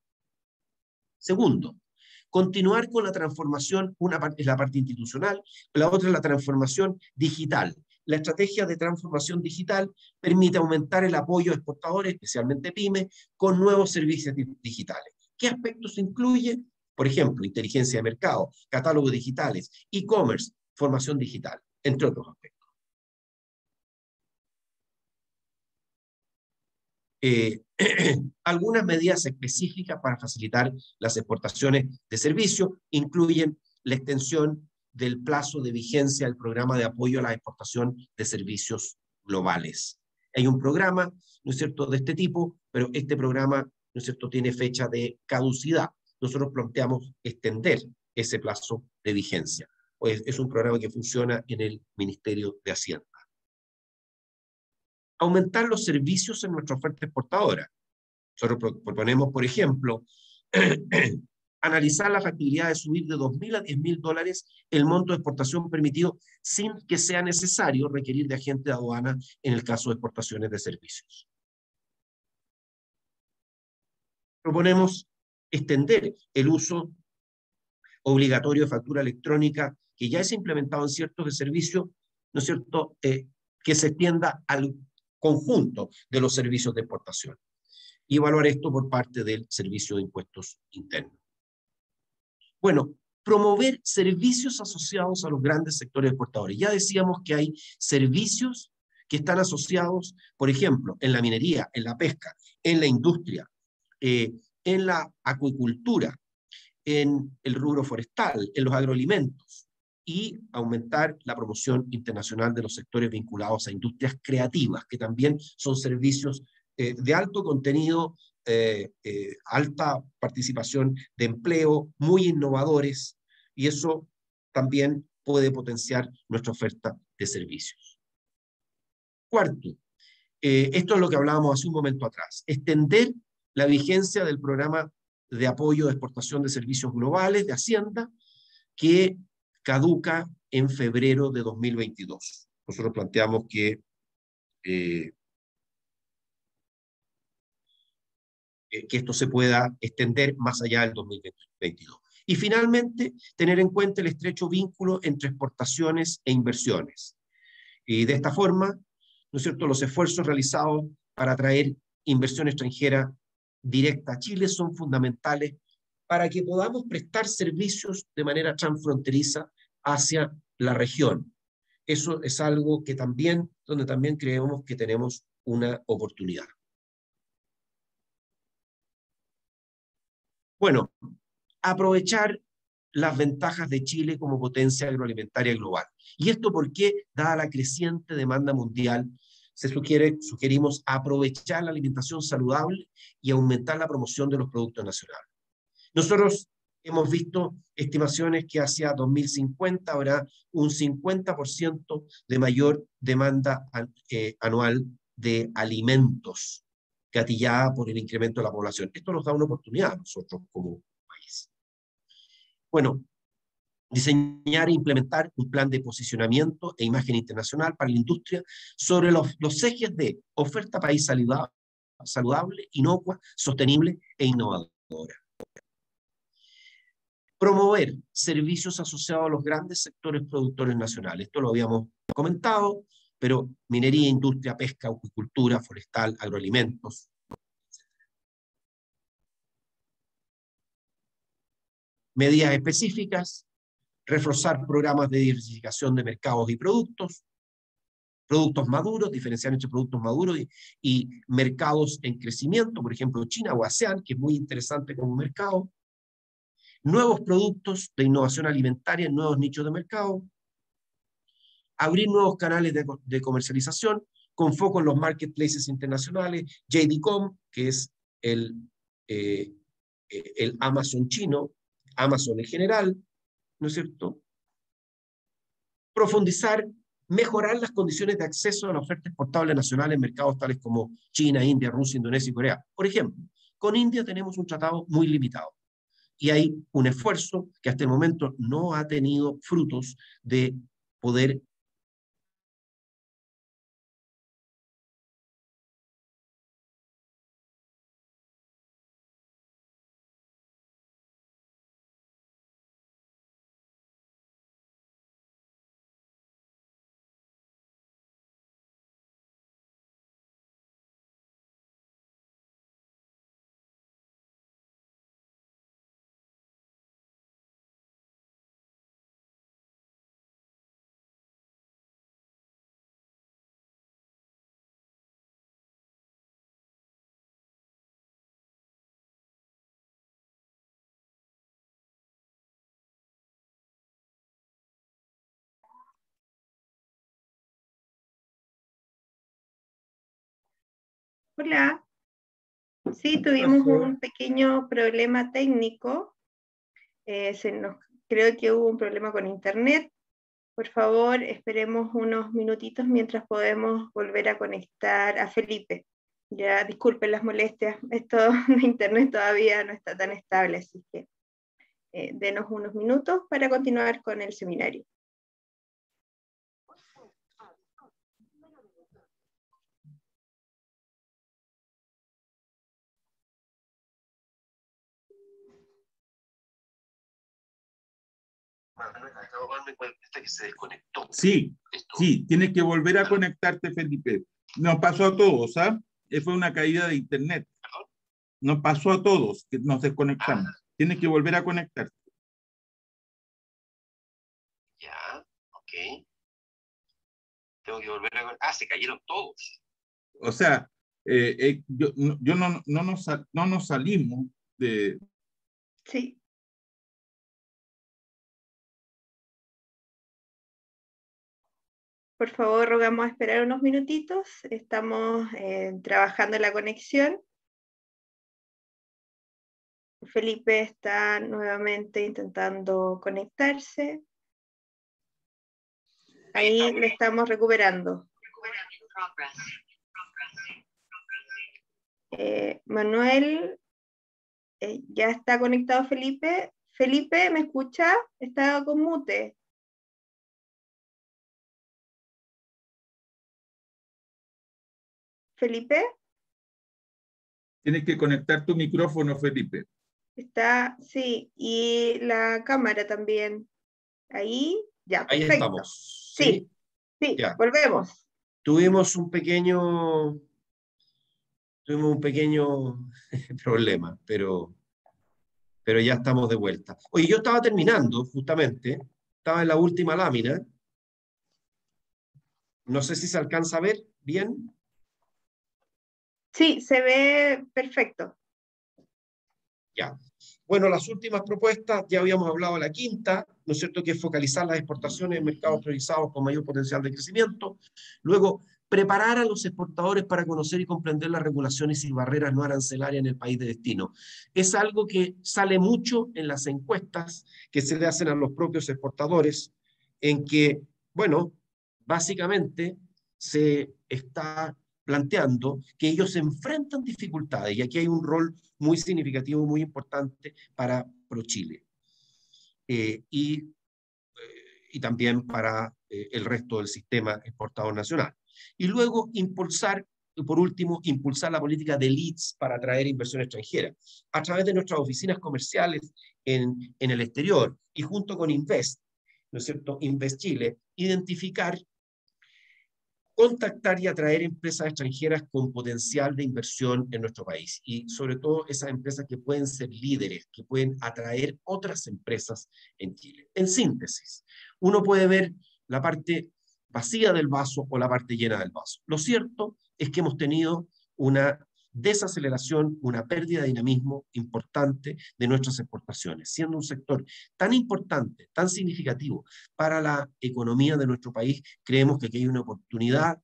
Segundo, continuar con la transformación, una es la parte institucional, la otra es la transformación digital, la estrategia de transformación digital permite aumentar el apoyo a exportadores, especialmente pymes, con nuevos servicios digitales. ¿Qué aspectos incluye? Por ejemplo, inteligencia de mercado, catálogos digitales, e-commerce, formación digital, entre otros aspectos. Eh, algunas medidas específicas para facilitar las exportaciones de servicios incluyen la extensión del plazo de vigencia del programa de apoyo a la exportación de servicios globales. Hay un programa, ¿no es cierto?, de este tipo, pero este programa, ¿no es cierto?, tiene fecha de caducidad. Nosotros planteamos extender ese plazo de vigencia. Pues es un programa que funciona en el Ministerio de Hacienda. Aumentar los servicios en nuestra oferta exportadora. Nosotros proponemos, por ejemplo, analizar la factibilidad de subir de 2.000 a 10.000 dólares el monto de exportación permitido sin que sea necesario requerir de agente de aduana en el caso de exportaciones de servicios. Proponemos extender el uso obligatorio de factura electrónica que ya es implementado en ciertos de servicios, ¿no es cierto?, eh, que se extienda al conjunto de los servicios de exportación y evaluar esto por parte del Servicio de Impuestos Internos. Bueno, promover servicios asociados a los grandes sectores exportadores. Ya decíamos que hay servicios que están asociados, por ejemplo, en la minería, en la pesca, en la industria, eh, en la acuicultura, en el rubro forestal, en los agroalimentos, y aumentar la promoción internacional de los sectores vinculados a industrias creativas, que también son servicios eh, de alto contenido eh, eh, alta participación de empleo, muy innovadores, y eso también puede potenciar nuestra oferta de servicios. Cuarto, esto es lo que hablábamos hace un momento atrás, extender la vigencia del programa de apoyo de exportación de servicios globales de Hacienda, que caduca en febrero de 2022. Nosotros planteamos que Eh, que esto se pueda extender más allá del 2022. Y finalmente, tener en cuenta el estrecho vínculo entre exportaciones e inversiones. Y de esta forma, ¿no es cierto?, los esfuerzos realizados para atraer inversión extranjera directa a Chile son fundamentales para que podamos prestar servicios de manera transfronteriza hacia la región. Eso es algo que también, donde también creemos que tenemos una oportunidad. Bueno, aprovechar las ventajas de Chile como potencia agroalimentaria global. ¿Y esto porque, dada la creciente demanda mundial, se sugiere, sugerimos aprovechar la alimentación saludable y aumentar la promoción de los productos nacionales. Nosotros hemos visto estimaciones que hacia 2050 habrá un 50% de mayor demanda eh, anual de alimentos gatillada por el incremento de la población. Esto nos da una oportunidad a nosotros como país. Bueno, diseñar e implementar un plan de posicionamiento e imagen internacional para la industria sobre los, ejes de oferta país saludable, saludable, inocua, sostenible e innovadora. Promover servicios asociados a los grandes sectores productores nacionales. Esto lo habíamos comentado, pero minería, industria, pesca, acuicultura, forestal, agroalimentos, medidas específicas, reforzar programas de diversificación de mercados y productos, productos maduros, diferenciar entre productos maduros y, y, mercados en crecimiento, por ejemplo China o ASEAN, que es muy interesante como mercado, nuevos productos de innovación alimentaria en nuevos nichos de mercado, abrir nuevos canales de, comercialización con foco en los marketplaces internacionales, JD.com, que es el, eh, el Amazon chino, Amazon en general, ¿no es cierto? Profundizar, mejorar las condiciones de acceso a la oferta exportable nacional en mercados tales como China, India, Rusia, Indonesia y Corea. Por ejemplo, con India tenemos un tratado muy limitado y hay un esfuerzo que hasta el momento no ha tenido frutos de poder Hola. Sí, tuvimos un pequeño problema técnico. Eh, se nos, creo que hubo un problema con internet. Por favor, esperemos unos minutitos mientras podemos volver a conectar a Felipe. Ya disculpen las molestias, esto de internet todavía no está tan estable, así que eh, denos unos minutos para continuar con el seminario. Que se desconectó. Sí, sí, tienes que volver a conectarte, Felipe. Nos pasó a todos, ¿ah? Fue una caída de internet. Nos pasó a todos que nos desconectamos. Ah. Tienes que volver a conectarte. Ya, ok. Tengo que volver a... Ah, se cayeron todos. O sea, eh, eh, yo, yo no, no, nos, no nos salimos de... Sí. Por favor, rogamos a esperar unos minutitos. Estamos eh, trabajando en la conexión. Felipe está nuevamente intentando conectarse. Ahí le estamos recuperando. Eh, Manuel, eh, ya está conectado Felipe. Felipe, ¿me escucha? Está con mute. Felipe. Tienes que conectar tu micrófono, Felipe. Está, sí, y la cámara también. Ahí, ya, Ahí estamos. Sí, sí, volvemos. Tuvimos un pequeño, tuvimos un pequeño problema, pero, pero ya estamos de vuelta. Oye, yo estaba terminando, justamente, estaba en la última lámina. No sé si se alcanza a ver bien. Sí, se ve perfecto. Ya. Bueno, las últimas propuestas, ya habíamos hablado de la quinta, ¿no es cierto?, que es focalizar las exportaciones en mercados priorizados con mayor potencial de crecimiento. Luego, preparar a los exportadores para conocer y comprender las regulaciones y barreras no arancelarias en el país de destino. Es algo que sale mucho en las encuestas que se le hacen a los propios exportadores, en que, bueno, básicamente se está planteando que ellos enfrentan dificultades y aquí hay un rol muy significativo, muy importante para ProChile eh, y, eh, y también para eh, el resto del sistema exportador nacional. Y luego impulsar, por último, impulsar la política de leads para atraer inversión extranjera a través de nuestras oficinas comerciales en, en el exterior y junto con Invest, ¿no es cierto? Invest Chile, identificar contactar y atraer empresas extranjeras con potencial de inversión en nuestro país y sobre todo esas empresas que pueden ser líderes, que pueden atraer otras empresas en Chile. En síntesis, uno puede ver la parte vacía del vaso o la parte llena del vaso. Lo cierto es que hemos tenido una desaceleración, una pérdida de dinamismo importante de nuestras exportaciones, siendo un sector tan importante, tan significativo para la economía de nuestro país, creemos que aquí hay una oportunidad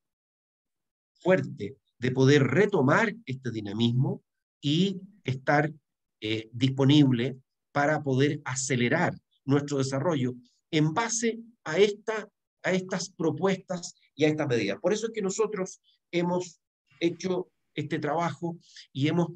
fuerte de poder retomar este dinamismo y estar eh, disponible para poder acelerar nuestro desarrollo en base a, esta, a estas propuestas y a estas medidas. Por eso es que nosotros hemos hecho este trabajo y hemos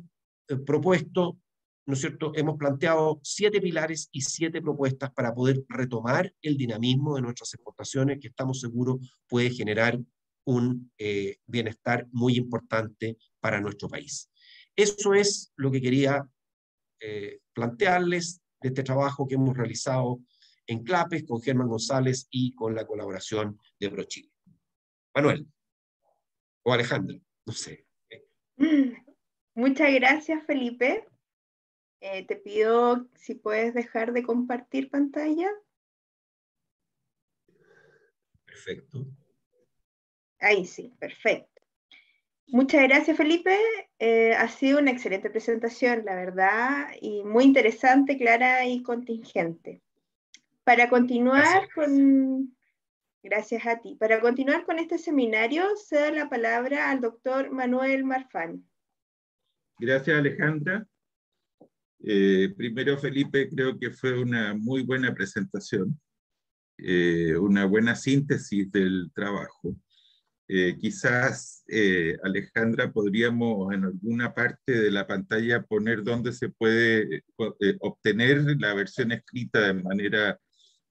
eh, propuesto, ¿no es cierto? Hemos planteado siete pilares y siete propuestas para poder retomar el dinamismo de nuestras exportaciones que estamos seguros puede generar un eh, bienestar muy importante para nuestro país. Eso es lo que quería eh, plantearles de este trabajo que hemos realizado en Clapes con Germán González y con la colaboración de ProChile. Manuel o Alejandro, no sé. Muchas gracias, Felipe. Eh, te pido si puedes dejar de compartir pantalla. Perfecto. Ahí sí, perfecto. Muchas gracias, Felipe. Eh, ha sido una excelente presentación, la verdad, y muy interesante, clara y contingente. Para continuar con, Gracias a ti. Para continuar con este seminario, cedo la palabra al doctor Manuel Marfán. Gracias, Alejandra. Eh, primero, Felipe, creo que fue una muy buena presentación, eh, una buena síntesis del trabajo. Eh, quizás, Alejandra, podríamos en alguna parte de la pantalla poner dónde se puede obtener la versión escrita de manera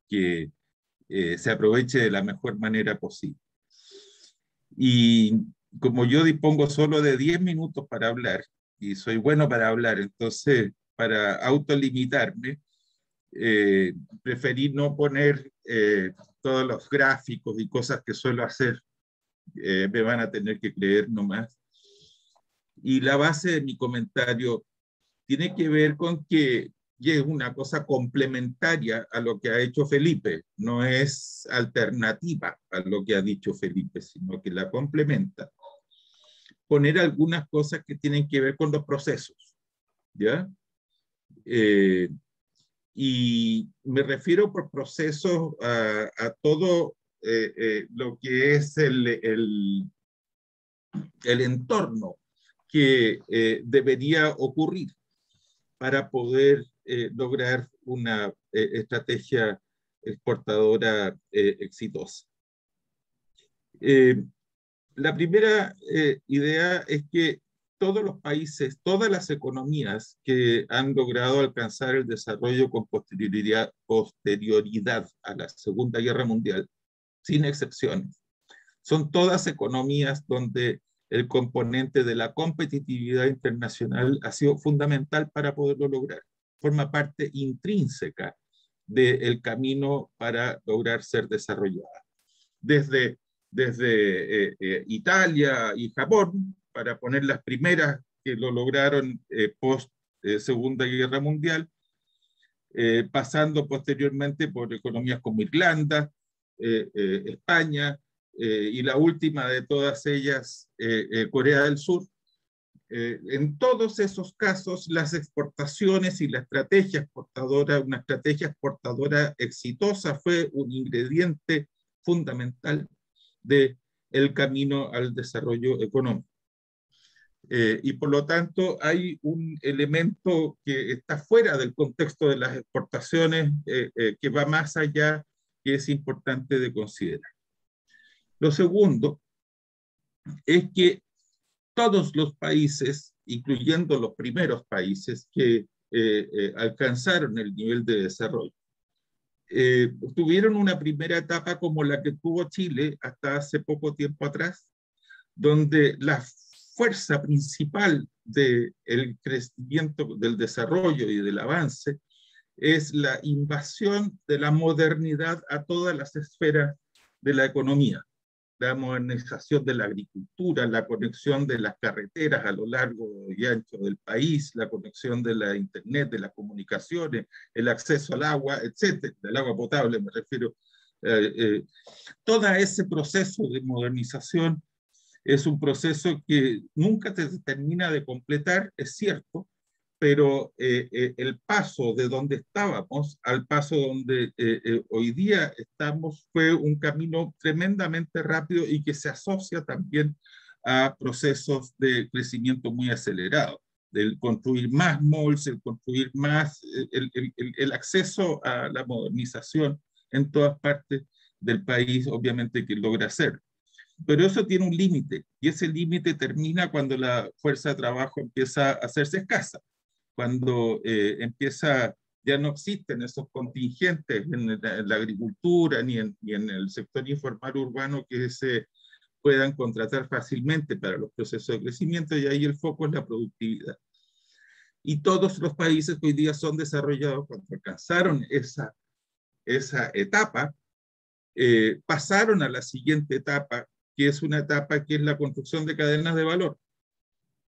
que eh, se aproveche de la mejor manera posible. Y como yo dispongo solo de 10 minutos para hablar, y soy bueno para hablar, entonces para autolimitarme, eh, preferí no poner eh, todos los gráficos y cosas que suelo hacer, me van a tener que creer nomás. Y la base de mi comentario tiene que ver con que y es una cosa complementaria a lo que ha hecho Felipe, no es alternativa a lo que ha dicho Felipe, sino que la complementa. Poner algunas cosas que tienen que ver con los procesos, ¿ya? Eh, y me refiero por procesos a, todo eh, eh, lo que es el, el, el entorno que debería ocurrir para poder eh, lograr una eh, estrategia exportadora eh, exitosa. la primera idea es que todos los países, todas las economías que han logrado alcanzar el desarrollo con posterioridad, posterioridad a la Segunda Guerra Mundial, sin excepciones, son todas economías donde el componente de la competitividad internacional ha sido fundamental para poderlo lograr forma parte intrínseca del camino para lograr ser desarrollada. Desde, desde eh, eh, Italia y Japón, para poner las primeras que lo lograron eh, post Segunda Guerra Mundial, pasando posteriormente por economías como Irlanda, España, y la última de todas ellas, Corea del Sur, eh, en todos esos casos, las exportaciones y la estrategia exportadora, una estrategia exportadora exitosa fue un ingrediente fundamental del el camino al desarrollo económico. Eh, y por lo tanto hay un elemento que está fuera del contexto de las exportaciones, eh, que va más allá, que es importante de considerar. Lo segundo es que todos los países, incluyendo los primeros países que eh, eh, alcanzaron el nivel de desarrollo, eh, tuvieron una primera etapa como la que tuvo Chile hasta hace poco tiempo atrás, donde la fuerza principal del crecimiento, del desarrollo y del avance es la invasión de la modernidad a todas las esferas de la economía la modernización de la agricultura, la conexión de las carreteras a lo largo y ancho del país, la conexión de la internet, de las comunicaciones, el acceso al agua, etcétera, del agua potable me refiero. Eh, eh, todo ese proceso de modernización es un proceso que nunca te termina de completar, es cierto, pero eh, eh, el paso de donde estábamos al paso donde eh, hoy día estamos fue un camino tremendamente rápido y que se asocia también a procesos de crecimiento muy acelerado, del construir más malls, el construir más, el, el, el acceso a la modernización en todas partes del país, obviamente que logra hacer. Pero eso tiene un límite y ese límite termina cuando la fuerza de trabajo empieza a hacerse escasa cuando eh, empieza, ya no existen esos contingentes en la, agricultura ni en, ni en, el sector informal urbano que se puedan contratar fácilmente para los procesos de crecimiento y ahí el foco es la productividad. Y todos los países que hoy día son desarrollados, cuando alcanzaron esa, esa etapa, eh, pasaron a la siguiente etapa, que es una etapa que es la construcción de cadenas de valor.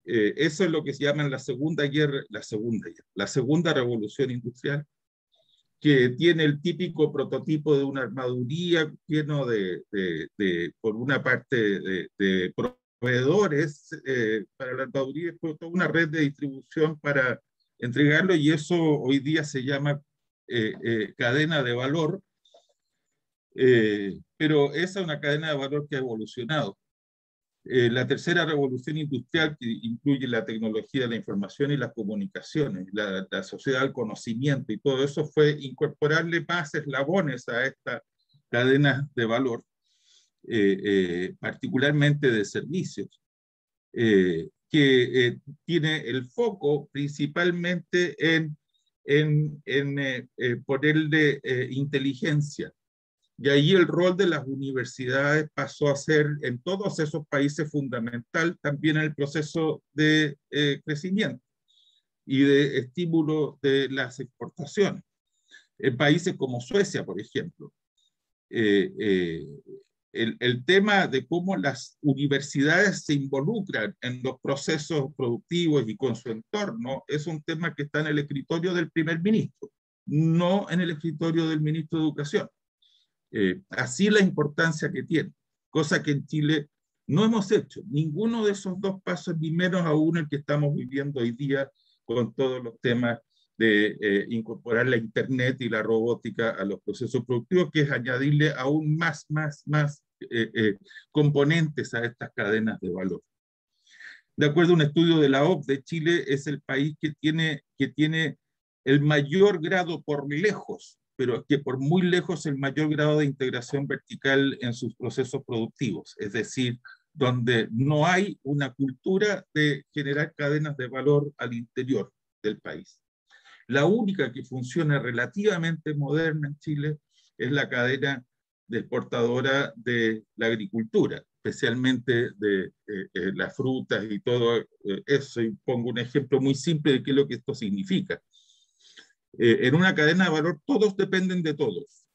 Eh, eso es lo que se llama la segunda guerra, la segunda, la segunda revolución industrial, que tiene el típico prototipo de una armaduría lleno de, por una parte, de, proveedores eh, para la armaduría, toda una red de distribución para entregarlo y eso hoy día se llama eh, cadena de valor, pero esa es una cadena de valor que ha evolucionado. Eh, la tercera revolución industrial, que incluye la tecnología la información y las comunicaciones, la, sociedad del conocimiento y todo eso, fue incorporarle más eslabones a esta cadena de valor, eh, eh, particularmente de servicios, que tiene el foco principalmente en, en, en ponerle inteligencia y ahí el rol de las universidades pasó a ser en todos esos países fundamental también en el proceso de eh, crecimiento y de estímulo de las exportaciones. En países como Suecia, por ejemplo, eh, eh, el, el, tema de cómo las universidades se involucran en los procesos productivos y con su entorno es un tema que está en el escritorio del primer ministro, no en el escritorio del ministro de Educación. Eh, así la importancia que tiene, cosa que en Chile no hemos hecho. Ninguno de esos dos pasos, ni menos aún el que estamos viviendo hoy día con todos los temas de eh, incorporar la Internet y la robótica a los procesos productivos, que es añadirle aún más, más, más eh, componentes a estas cadenas de valor. De acuerdo a un estudio de la OCDE, Chile es el país que tiene, que tiene el mayor grado por lejos pero que por muy lejos el mayor grado de integración vertical en sus procesos productivos, es decir, donde no hay una cultura de generar cadenas de valor al interior del país. La única que funciona relativamente moderna en Chile es la cadena de exportadora de la agricultura, especialmente de eh, eh, las frutas y todo eh, eso. Y pongo un ejemplo muy simple de qué es lo que esto significa. Eh, en una cadena de valor todos dependen de todos.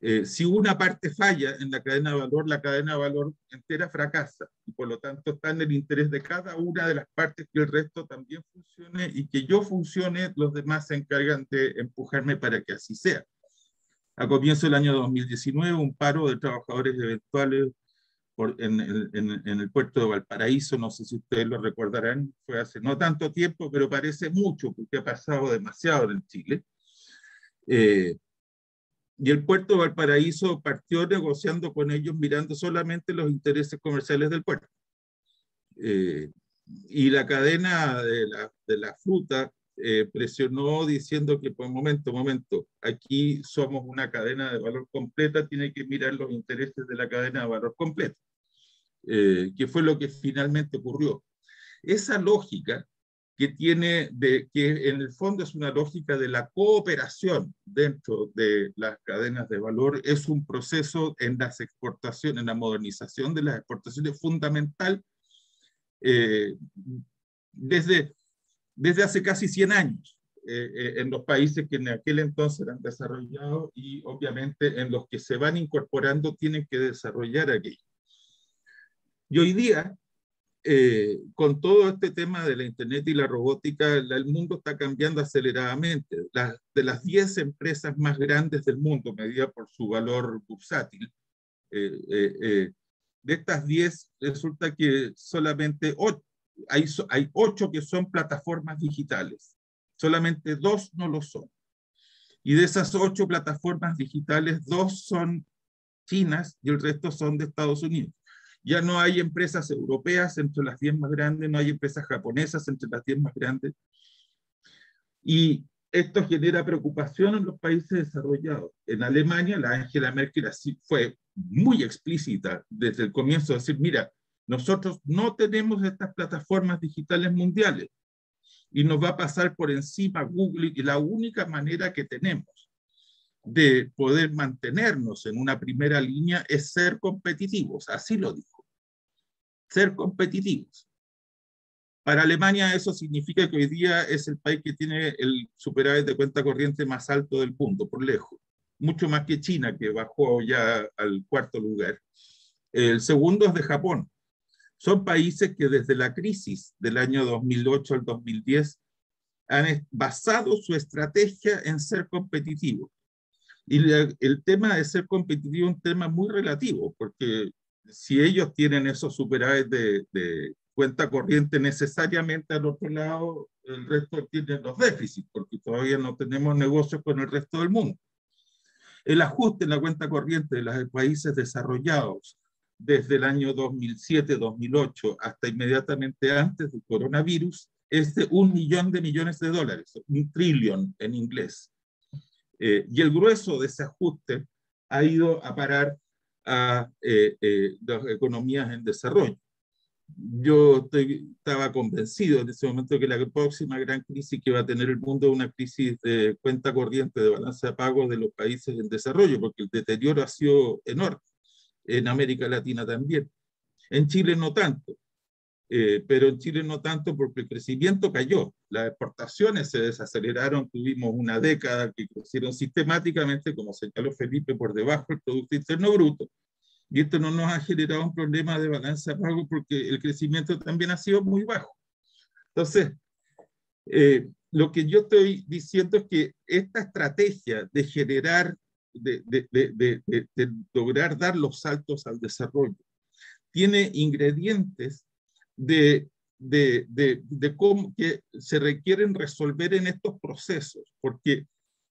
Eh, si una parte falla en la cadena de valor, la cadena de valor entera fracasa y por lo tanto está en el interés de cada una de las partes que el resto también funcione y que yo funcione, los demás se encargan de empujarme para que así sea. A comienzo del año 2019, un paro de trabajadores eventuales en, el puerto de Valparaíso, no sé si ustedes lo recordarán, fue hace no tanto tiempo, pero parece mucho porque ha pasado demasiado en Chile. Eh, y el puerto de Valparaíso partió negociando con ellos mirando solamente los intereses comerciales del puerto. Eh, y la cadena de la, de la fruta eh, presionó diciendo que, por momento, momento, aquí somos una cadena de valor completa, tiene que mirar los intereses de la cadena de valor completa, eh, que fue lo que finalmente ocurrió. Esa lógica que tiene, de, que en el fondo es una lógica de la cooperación dentro de las cadenas de valor, es un proceso en las exportaciones, en la modernización de las exportaciones fundamental eh, desde desde hace casi 100 años eh, eh, en los países que en aquel entonces eran desarrollados y obviamente en los que se van incorporando tienen que desarrollar aquello. Y hoy día, eh, con todo este tema de la Internet y la robótica, el mundo está cambiando aceleradamente. de las 10 empresas más grandes del mundo, medida por su valor bursátil, de estas 10 resulta que solamente 8 hay, hay ocho que son plataformas digitales, solamente dos no lo son. Y de esas ocho plataformas digitales, dos son chinas y el resto son de Estados Unidos. Ya no hay empresas europeas entre las diez más grandes, no hay empresas japonesas entre las diez más grandes. Y esto genera preocupación en los países desarrollados. En Alemania, la Angela Merkel así fue muy explícita desde el comienzo, de decir, mira, nosotros no tenemos estas plataformas digitales mundiales y nos va a pasar por encima Google y la única manera que tenemos de poder mantenernos en una primera línea es ser competitivos, así lo dijo, ser competitivos. Para Alemania eso significa que hoy día es el país que tiene el superávit de cuenta corriente más alto del mundo, por lejos, mucho más que China, que bajó ya al cuarto lugar. El segundo es de Japón, son países que desde la crisis del año 2008 al 2010 han basado su estrategia en ser competitivos. Y el tema de ser competitivo es un tema muy relativo, porque si ellos tienen esos superávit de, de cuenta corriente, necesariamente al otro lado el resto tiene los déficits, porque todavía no tenemos negocios con el resto del mundo. El ajuste en la cuenta corriente de los países desarrollados desde el año 2007-2008 hasta inmediatamente antes del coronavirus es de un millón de millones de dólares, un trillón en inglés. Eh, y el grueso de ese ajuste ha ido a parar a eh, eh, las economías en desarrollo. Yo estaba convencido en ese momento que la próxima gran crisis que va a tener el mundo es una crisis de cuenta corriente de balanza de pagos de los países en desarrollo, porque el deterioro ha sido enorme en América Latina también. En Chile no tanto, eh, pero en Chile no tanto porque el crecimiento cayó, las exportaciones se desaceleraron, tuvimos una década que crecieron sistemáticamente, como señaló Felipe, por debajo del Producto Interno Bruto. Y esto no nos ha generado un problema de balanza de pago porque el crecimiento también ha sido muy bajo. Entonces, eh, lo que yo estoy diciendo es que esta estrategia de generar de, de, de, lograr dar los saltos al desarrollo. Tiene ingredientes de, de, cómo que se requieren resolver en estos procesos, porque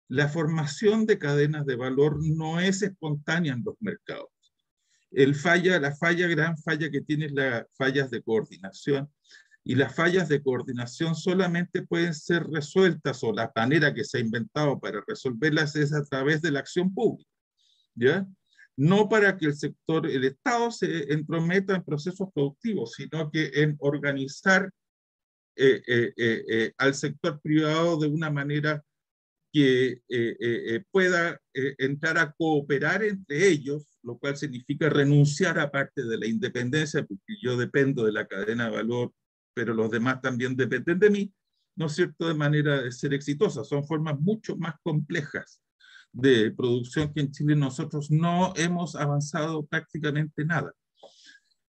la formación de cadenas de valor no es espontánea en los mercados. El falla, la falla, gran falla que tiene es la fallas de coordinación y las fallas de coordinación solamente pueden ser resueltas o la manera que se ha inventado para resolverlas es a través de la acción pública, ¿ya? No para que el sector, el Estado se entrometa en procesos productivos, sino que en organizar eh, eh, eh, al sector privado de una manera que pueda entrar a cooperar entre ellos, lo cual significa renunciar a parte de la independencia, porque yo dependo de la cadena de valor pero los demás también dependen de mí, ¿no es cierto?, de manera de ser exitosa. Son formas mucho más complejas de producción que en Chile nosotros no hemos avanzado prácticamente nada.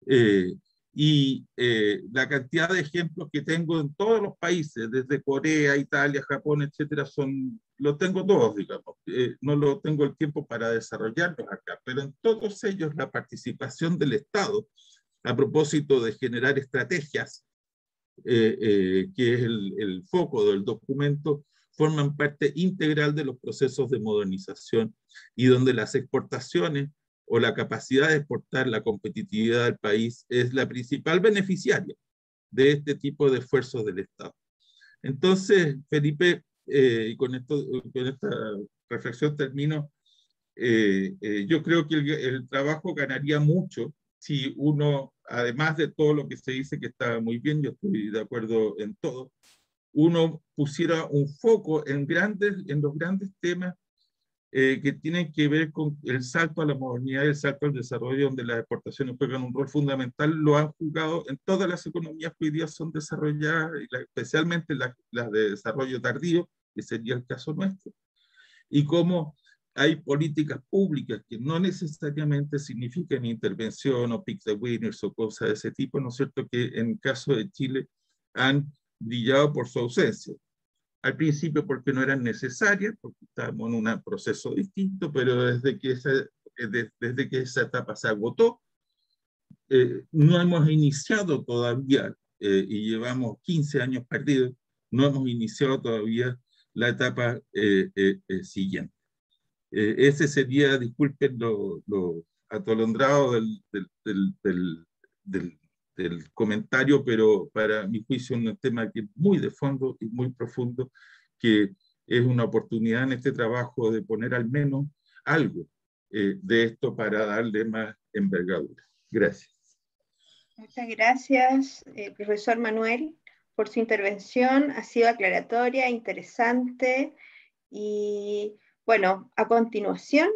Eh, y eh, la cantidad de ejemplos que tengo en todos los países, desde Corea, Italia, Japón, etcétera, son lo tengo todos, digamos. Eh, no lo tengo el tiempo para desarrollarlos acá, pero en todos ellos la participación del Estado a propósito de generar estrategias, que es el, foco del documento, forman parte integral de los procesos de modernización y donde las exportaciones o la capacidad de exportar la competitividad del país es la principal beneficiaria de este tipo de esfuerzos del Estado. Entonces, Felipe, eh, y con, esto, con esta reflexión termino, eh, eh, yo creo que el, el, trabajo ganaría mucho si uno, además de todo lo que se dice que está muy bien, yo estoy de acuerdo en todo, uno pusiera un foco en, grandes, en los grandes temas eh, que tienen que ver con el salto a la modernidad el salto al desarrollo, donde las exportaciones juegan un rol fundamental, lo han jugado en todas las economías que hoy día son desarrolladas, especialmente las, las de desarrollo tardío, que sería el caso nuestro. Y cómo hay políticas públicas que no necesariamente significan intervención o pick the winners o cosas de ese tipo, ¿no es cierto? Que en el caso de Chile han brillado por su ausencia. Al principio porque no eran necesarias, porque estábamos en un proceso distinto, pero desde que esa, desde que esa etapa se agotó, eh, no hemos iniciado todavía, eh, y llevamos 15 años perdidos, no hemos iniciado todavía la etapa eh, siguiente. ese sería, disculpen lo, lo atolondrado del, del, del, del del comentario, pero para mi juicio es un tema que es muy de fondo y muy profundo, que es una oportunidad en este trabajo de poner al menos algo eh, de esto para darle más envergadura. Gracias. Muchas gracias, eh, profesor Manuel, por su intervención. Ha sido aclaratoria, interesante. Y bueno, a continuación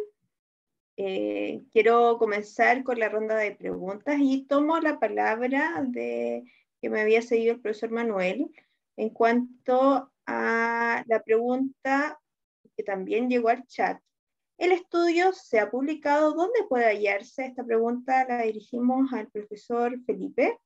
eh, quiero comenzar con la ronda de preguntas y tomo la palabra de que me había seguido el profesor Manuel en cuanto a la pregunta que también llegó al chat. El estudio se ha publicado. ¿Dónde puede hallarse? Esta pregunta la dirigimos al profesor Felipe.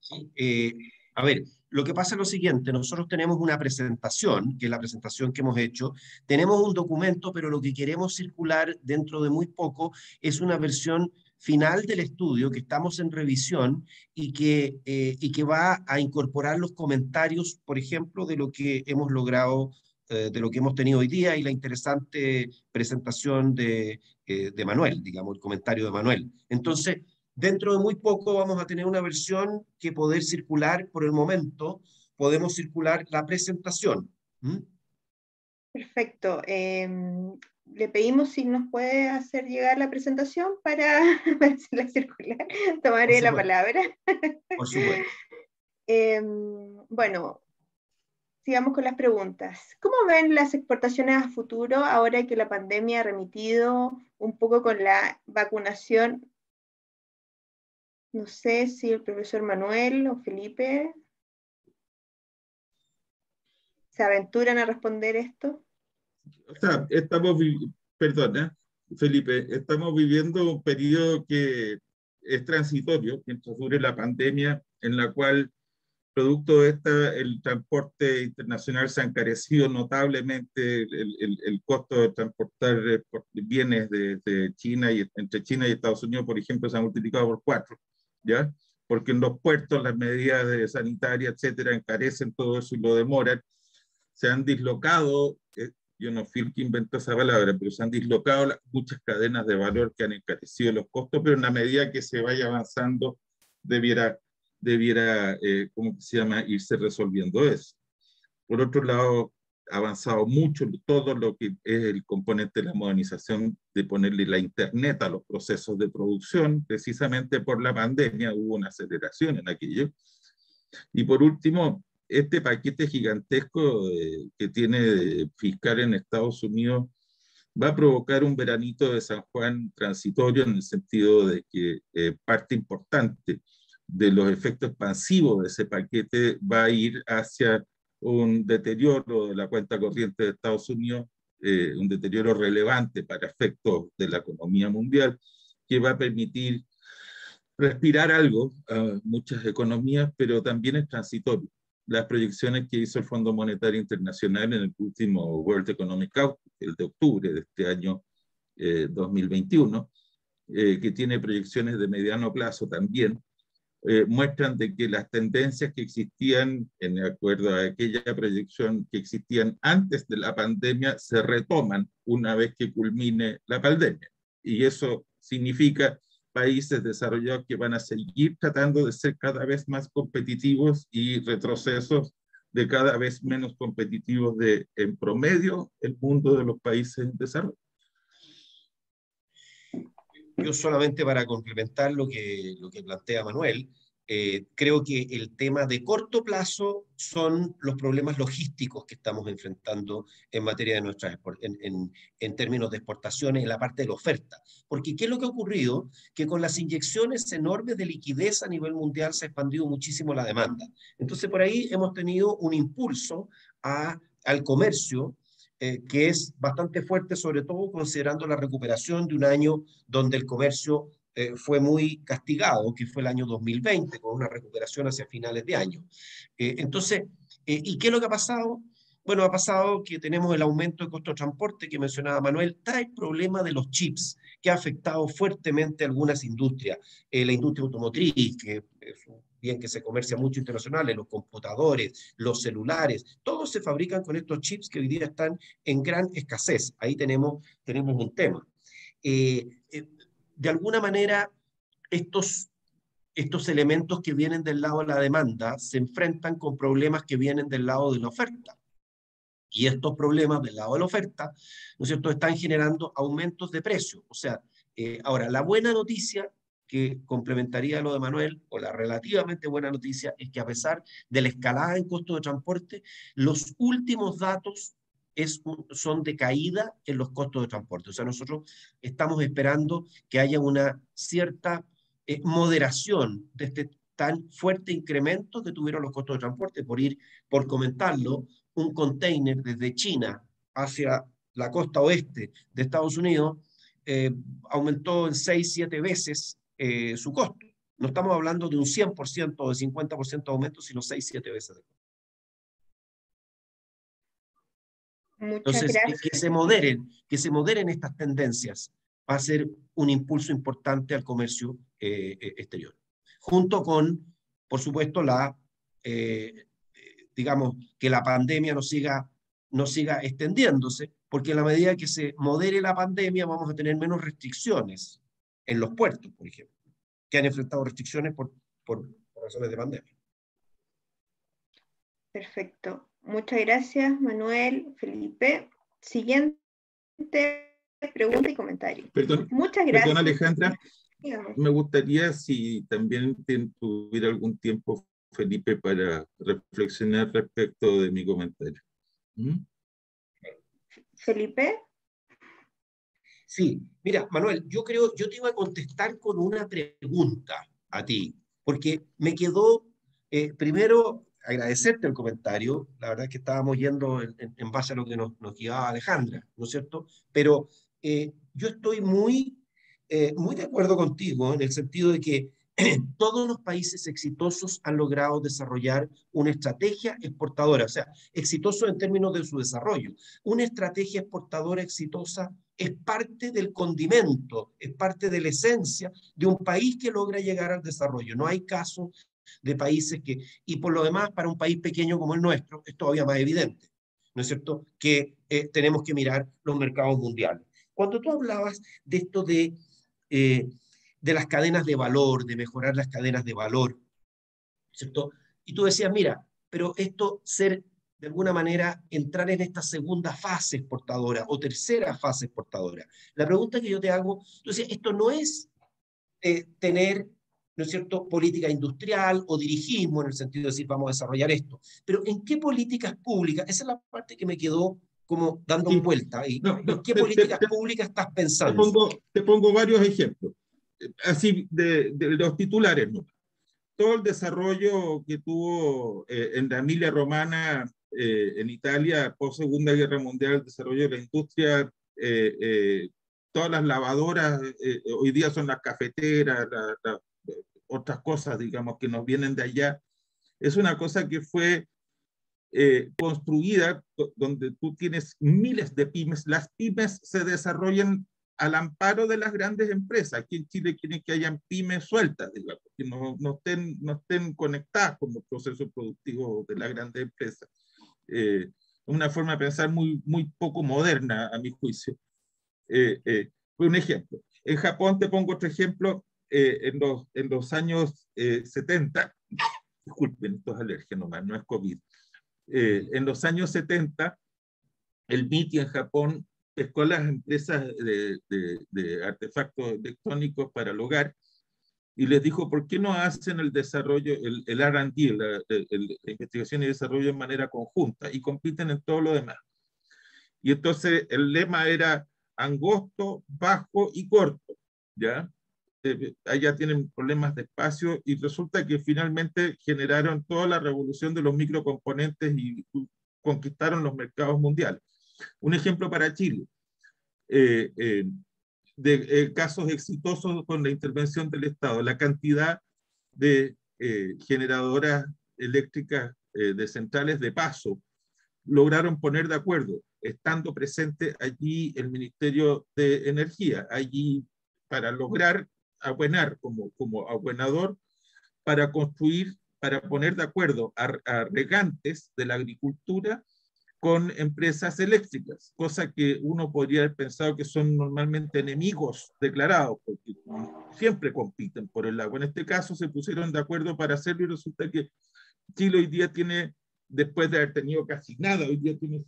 Sí, eh, a ver, lo que pasa es lo siguiente, nosotros tenemos una presentación, que es la presentación que hemos hecho, tenemos un documento, pero lo que queremos circular dentro de muy poco es una versión final del estudio que estamos en revisión y que, eh, y que va a incorporar los comentarios, por ejemplo, de lo que hemos logrado, eh, de lo que hemos tenido hoy día y la interesante presentación de, eh, de Manuel, digamos, el comentario de Manuel. Entonces, Dentro de muy poco vamos a tener una versión que poder circular por el momento. Podemos circular la presentación. ¿Mm? Perfecto. Em, le pedimos si nos puede hacer llegar la presentación para, hacerla circular. Tomaré la palabra. Por supuesto. Em, bueno, sigamos con las preguntas. ¿Cómo ven las exportaciones a futuro ahora que la pandemia ha remitido un poco con la vacunación no sé si el profesor Manuel o Felipe se aventuran a responder esto. O sea, estamos, perdona, Felipe, estamos viviendo un periodo que es transitorio, mientras dure la pandemia, en la cual, producto de esta, el transporte internacional se ha encarecido notablemente, el, costo de transportar bienes de, de, China y entre China y Estados Unidos, por ejemplo, se ha multiplicado por cuatro. ¿Ya? Porque en los puertos las medidas de sanitaria, etcétera, encarecen todo eso y lo demoran. Se han dislocado, eh, yo no fui el que inventó esa palabra, pero se han dislocado las, muchas cadenas de valor que han encarecido los costos, pero en la medida que se vaya avanzando, debiera, debiera eh, ¿cómo se llama?, irse resolviendo eso. Por otro lado, avanzado mucho todo lo que es el componente de la modernización, de ponerle la Internet a los procesos de producción. Precisamente por la pandemia hubo una aceleración en aquello. Y por último, este paquete gigantesco eh, que tiene fiscal en Estados Unidos va a provocar un veranito de San Juan transitorio en el sentido de que eh, parte importante de los efectos expansivos de ese paquete va a ir hacia un deterioro de la cuenta corriente de Estados Unidos, eh, un deterioro relevante para efectos de la economía mundial, que va a permitir respirar algo a muchas economías, pero también es transitorio. las proyecciones que hizo el Fondo Monetario Internacional en el último World Economic Outlook, el de octubre de este año 2021, eh, eh, que tiene proyecciones de mediano plazo también, eh, muestran de que las tendencias que existían, en acuerdo a aquella proyección que existían antes de la pandemia, se retoman una vez que culmine la pandemia. Y eso significa países desarrollados que van a seguir tratando de ser cada vez más competitivos y retrocesos de cada vez menos competitivos de, en promedio, el mundo de los países en desarrollo. Yo solamente para complementar lo que, lo que plantea Manuel, eh, creo que el tema de corto plazo son los problemas logísticos que estamos enfrentando en materia de nuestras en, en, en, términos de exportaciones en la parte de la oferta. Porque ¿qué es lo que ha ocurrido? Que con las inyecciones enormes de liquidez a nivel mundial se ha expandido muchísimo la demanda. Entonces por ahí hemos tenido un impulso a, al comercio eh, que es bastante fuerte, sobre todo considerando la recuperación de un año donde el comercio eh, fue muy castigado, que fue el año 2020, con una recuperación hacia finales de año. Eh, entonces, eh, ¿y qué es lo que ha pasado? Bueno, ha pasado que tenemos el aumento de costo de transporte que mencionaba Manuel, está el problema de los chips, que ha afectado fuertemente algunas industrias, la industria automotriz, que es un bien que se comercia mucho internacional, los computadores, los celulares, todos se fabrican con estos chips que hoy día están en gran escasez. Ahí tenemos, tenemos un tema. Eh, de alguna manera estos, estos elementos que vienen del lado de la demanda se enfrentan con problemas que vienen del lado de la oferta. Y estos problemas del lado de la oferta, ¿no es cierto?, están generando aumentos de precio. O sea, eh, ahora, la buena noticia que complementaría lo de Manuel, o la relativamente buena noticia, es que a pesar de la escalada en costo de transporte, los últimos datos es son de caída en los costos de transporte. O sea, nosotros estamos esperando que haya una cierta eh, moderación de este tan fuerte incremento que tuvieron los costos de transporte. Por ir, por comentarlo, un container desde China hacia la costa oeste de Estados Unidos eh, aumentó en 6, 7 veces eh, su costo. No estamos hablando de un 100% o de 50% de aumento, sino 6, 7 veces de costo. Entonces, que, se moderen, que se moderen estas tendencias va a ser un impulso importante al comercio eh, eh, exterior. Junto con, por supuesto, la, eh, digamos, que la pandemia no siga, no siga extendiéndose, porque en la medida que se modere la pandemia vamos a tener menos restricciones en los puertos, por ejemplo, que han enfrentado restricciones por, por razones de pandemia. Perfecto. Muchas gracias, Manuel, Felipe. Siguiente pregunta y comentario. Perdón, Muchas gracias. Perdón, Alejandra. Me gustaría si también tuviera algún tiempo, Felipe, para reflexionar respecto de mi comentario. ¿Mm? Felipe. Sí, mira, Manuel, yo creo, yo te iba a contestar con una pregunta a ti, porque me quedó, eh, primero, agradecerte el comentario. La verdad es que estábamos yendo en, base a lo que nos, nos, Alejandra, ¿no es cierto? Pero eh, yo estoy muy, eh, muy de acuerdo contigo en el sentido de que todos los países exitosos han logrado desarrollar una estrategia exportadora, o sea, exitoso en términos de su desarrollo. Una estrategia exportadora exitosa es parte del condimento, es parte de la esencia de un país que logra llegar al desarrollo. No hay caso de países que, y por lo demás, para un país pequeño como el nuestro, es todavía más evidente, ¿no es cierto?, que eh, tenemos que mirar los mercados mundiales. Cuando tú hablabas de esto de, eh, de las cadenas de valor, de mejorar las cadenas de valor, ¿cierto? Y tú decías, mira, pero esto ser de alguna manera entrar en esta segunda fase exportadora o tercera fase exportadora. La pregunta que yo te hago, decías, esto no es eh, tener ¿no es cierto?, política industrial o dirigismo en el sentido de decir vamos a desarrollar esto. Pero ¿en qué políticas públicas? Esa es la parte que me quedó como dando vuelta ahí. ¿En qué políticas públicas estás pensando? Te pongo, te pongo, varios ejemplos, así de, de, los titulares. ¿no? Todo el desarrollo que tuvo eh, en la Emilia Romana, eh, en Italia, post Segunda Guerra Mundial, el desarrollo de la industria, eh, todas las lavadoras, hoy día son las cafeteras, la, la, otras cosas, digamos, que nos vienen de allá, es una cosa que fue eh, construida donde tú tienes miles de pymes. Las pymes se desarrollan al amparo de las grandes empresas. Aquí en Chile quieren que hayan pymes sueltas, digamos, que no, no, estén, no estén conectadas con los procesos productivos de las grandes empresas. Eh, una forma de pensar muy, muy poco moderna, a mi juicio. Eh, eh, un ejemplo. En Japón, te pongo otro ejemplo, eh, en, los, en los años 70, disculpen, esto es alergia nomás, no es COVID. en los años 70, el MITI en Japón pescó a las empresas de, de, artefactos electrónicos para el hogar y les dijo, ¿por qué no hacen el desarrollo, el, el R&D, la, la, investigación y desarrollo en manera conjunta y compiten en todo lo demás? Y entonces el lema era angosto, bajo y corto, ¿ya? Eh, allá tienen problemas de espacio y resulta que finalmente generaron toda la revolución de los microcomponentes y conquistaron los mercados mundiales. Un ejemplo para Chile. Eh, eh, de eh, casos exitosos con la intervención del Estado, la cantidad de eh, generadoras eléctricas eh, de centrales de paso lograron poner de acuerdo, estando presente allí el Ministerio de Energía, allí para lograr abuenar como, como abuenador, para construir, para poner de acuerdo a, a regantes de la agricultura con empresas eléctricas, cosa que uno podría haber pensado que son normalmente enemigos declarados, porque siempre compiten por el agua. En este caso se pusieron de acuerdo para hacerlo y resulta que Chile hoy día tiene, después de haber tenido casi nada, hoy día tiene,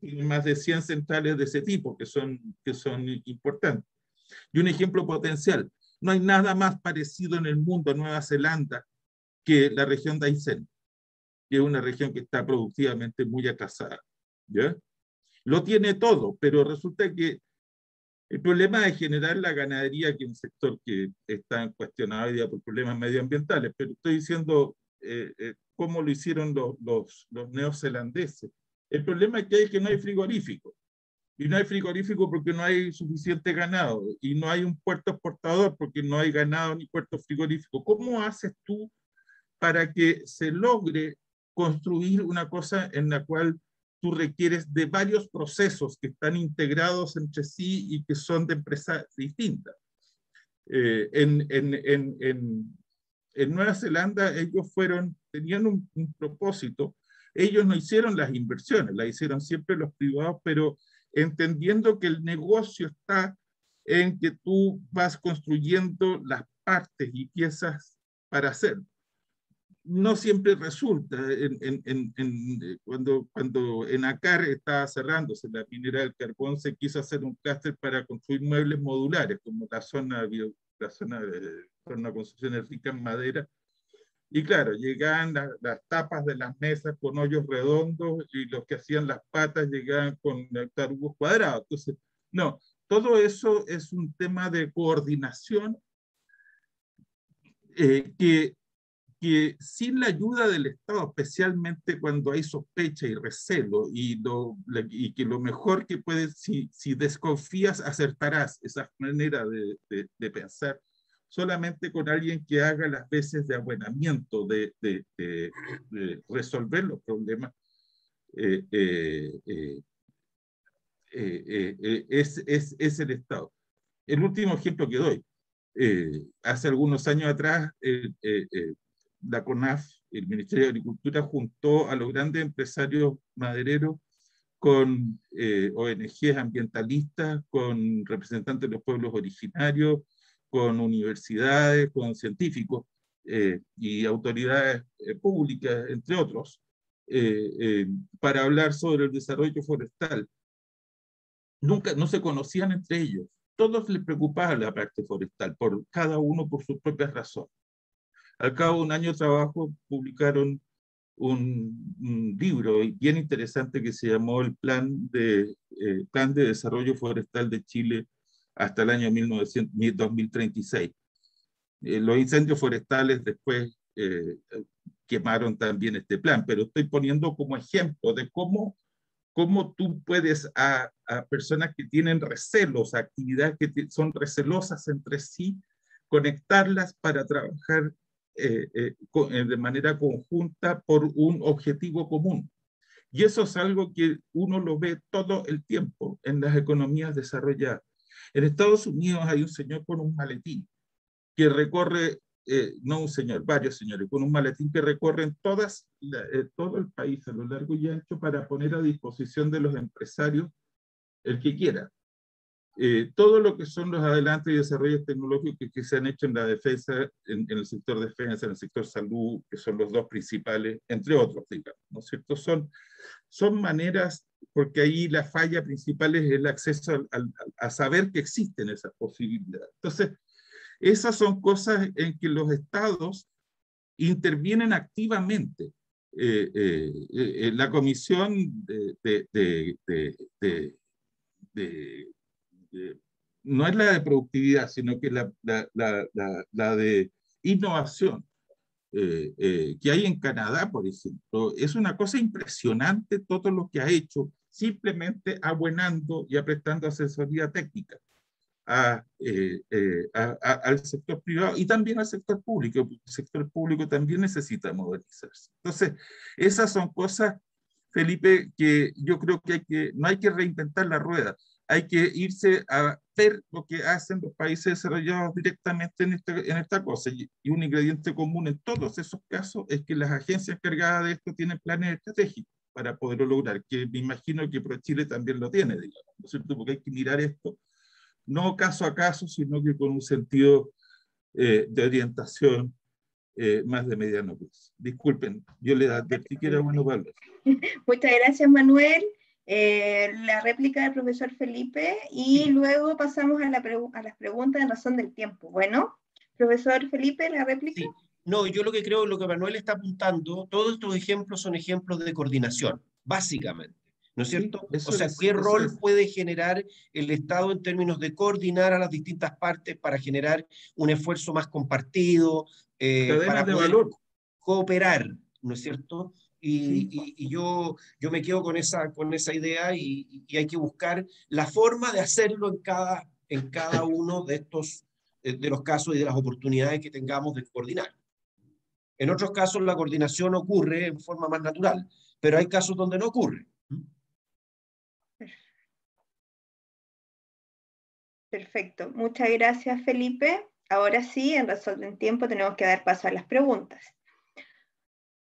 tiene más de 100 centrales de ese tipo que son, que son importantes. Y un ejemplo potencial, no hay nada más parecido en el mundo a Nueva Zelanda que la región de Aysén que es una región que está productivamente muy atrasada. ¿ya? Lo tiene todo, pero resulta que el problema de generar la ganadería, que es un sector que está cuestionado hoy día por problemas medioambientales, pero estoy diciendo eh, eh, cómo lo hicieron los, los, los, neozelandeses. El problema que hay es que no hay frigorífico. Y no hay frigorífico porque no hay suficiente ganado. Y no hay un puerto exportador porque no hay ganado ni puerto frigorífico. ¿Cómo haces tú para que se logre construir una cosa en la cual tú requieres de varios procesos que están integrados entre sí y que son de empresas distintas. Eh, en, en, en, en, Nueva Zelanda ellos fueron, tenían un, un, propósito, ellos no hicieron las inversiones, las hicieron siempre los privados, pero entendiendo que el negocio está en que tú vas construyendo las partes y piezas para hacerlo no siempre resulta. En, en, en, eh, cuando, cuando en ACAR estaba cerrándose la minera del carbón, se quiso hacer un clúster para construir muebles modulares, como la zona, la zona de una construcción rica en madera. Y claro, llegaban las tapas de las mesas con hoyos redondos y los que hacían las patas llegaban con tarugos cuadrados. Entonces, no, todo eso es un tema de coordinación eh, que que sin la ayuda del Estado, especialmente cuando hay sospecha y recelo, y, lo, y que lo mejor que puedes, si, si desconfías, acertarás esa manera de, de, de, pensar, solamente con alguien que haga las veces de abuenamiento, de, de resolver los problemas, eh, eh, eh, eh, eh es, es, es, el Estado. El último ejemplo que doy. hace algunos años atrás, la CONAF, el Ministerio de Agricultura, juntó a los grandes empresarios madereros con eh, ONGs ambientalistas, con representantes de los pueblos originarios, con universidades, con científicos eh, y autoridades eh, públicas, entre otros, eh, eh, para hablar sobre el desarrollo forestal. Nunca, no se conocían entre ellos. Todos les preocupaba la parte forestal, por cada uno por sus propias razones. Al cabo de un año de trabajo publicaron un, libro bien interesante que se llamó el Plan de, eh, Plan de Desarrollo Forestal de Chile hasta el año 1900, 2036. Eh, los incendios forestales después eh, quemaron también este plan, pero estoy poniendo como ejemplo de cómo, cómo tú puedes a, a personas que tienen recelos, actividades que son recelosas entre sí, conectarlas para trabajar de manera conjunta por un objetivo común. Y eso es algo que uno lo ve todo el tiempo en las economías desarrolladas. En Estados Unidos hay un señor con un maletín que recorre, eh, no un señor, varios señores, con un maletín que recorren todas, eh, todo el país a lo largo y ancho para poner a disposición de los empresarios el que quiera. Eh, todo lo que son los adelantos y desarrollos tecnológicos que, se han hecho en la defensa, en, el sector defensa, en el sector salud, que son los dos principales, entre otros, digamos, ¿no es cierto? Son, son maneras, porque ahí la falla principal es el acceso a saber que existen esas posibilidades. Entonces, esas son cosas en que los estados intervienen activamente. Eh, eh, la comisión de, de no es la de productividad, sino que la, la, la, la de innovación eh, eh, que hay en Canadá, por ejemplo. Es una cosa impresionante todo lo que ha hecho, simplemente abuenando y prestando asesoría técnica a, eh, al sector privado y también al sector público. El sector público también necesita modernizarse. Entonces, esas son cosas, Felipe, que yo creo que, hay que no hay que reinventar la rueda hay que irse a ver lo que hacen los países desarrollados directamente en, este, en esta cosa. Y, un ingrediente común en todos esos casos es que las agencias encargadas de esto tienen planes estratégicos para poderlo lograr, que me imagino que ProChile también lo tiene, digamos, ¿no es cierto? Porque hay que mirar esto no caso a caso, sino que con un sentido eh, de orientación eh, más de mediano plazo. Disculpen, yo le advertí que era bueno para Muchas gracias, Manuel. Eh, la réplica del profesor Felipe y luego pasamos a, la a, las preguntas en razón del tiempo. Bueno, profesor Felipe, la réplica. Sí. No, yo lo que creo, lo que Manuel está apuntando, todos estos ejemplos son ejemplos de coordinación, básicamente. ¿No es cierto? o sea, ¿qué rol puede generar el Estado en términos de coordinar a las distintas partes para generar un esfuerzo más compartido, eh, para poder cooperar, ¿no es cierto? Y, yo, yo me quedo con esa, con esa idea y, hay que buscar la forma de hacerlo en cada, en cada uno de estos, de los casos y de las oportunidades que tengamos de coordinar. En otros casos la coordinación ocurre en forma más natural, pero hay casos donde no ocurre. Perfecto. Muchas gracias, Felipe. Ahora sí, en razón del tiempo, tenemos que dar paso a las preguntas.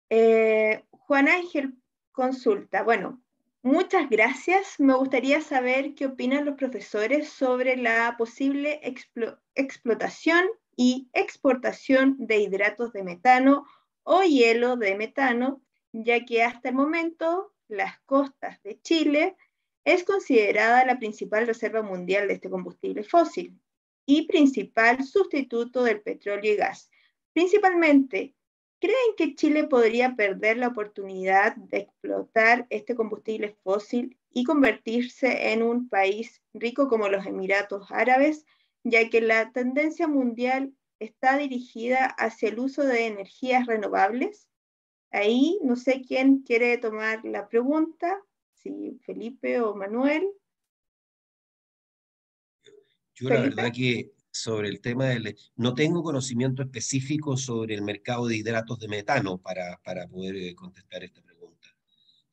Eh, Juan Ángel consulta, bueno, muchas gracias. Me gustaría saber qué opinan los profesores sobre la posible explotación y exportación de hidratos de metano o hielo de metano, ya que hasta el momento las costas de Chile es considerada la principal reserva mundial de este combustible fósil y principal sustituto del petróleo y gas, principalmente ¿Creen que Chile podría perder la oportunidad de explotar este combustible fósil y convertirse en un país rico como los Emiratos Árabes, ya que la tendencia mundial está dirigida hacia el uso de energías renovables? Ahí no sé quién quiere tomar la pregunta, si Felipe o Manuel. Yo la verdad que sobre el tema del... No tengo conocimiento específico sobre el mercado de hidratos de metano para, para poder eh, contestar esta pregunta.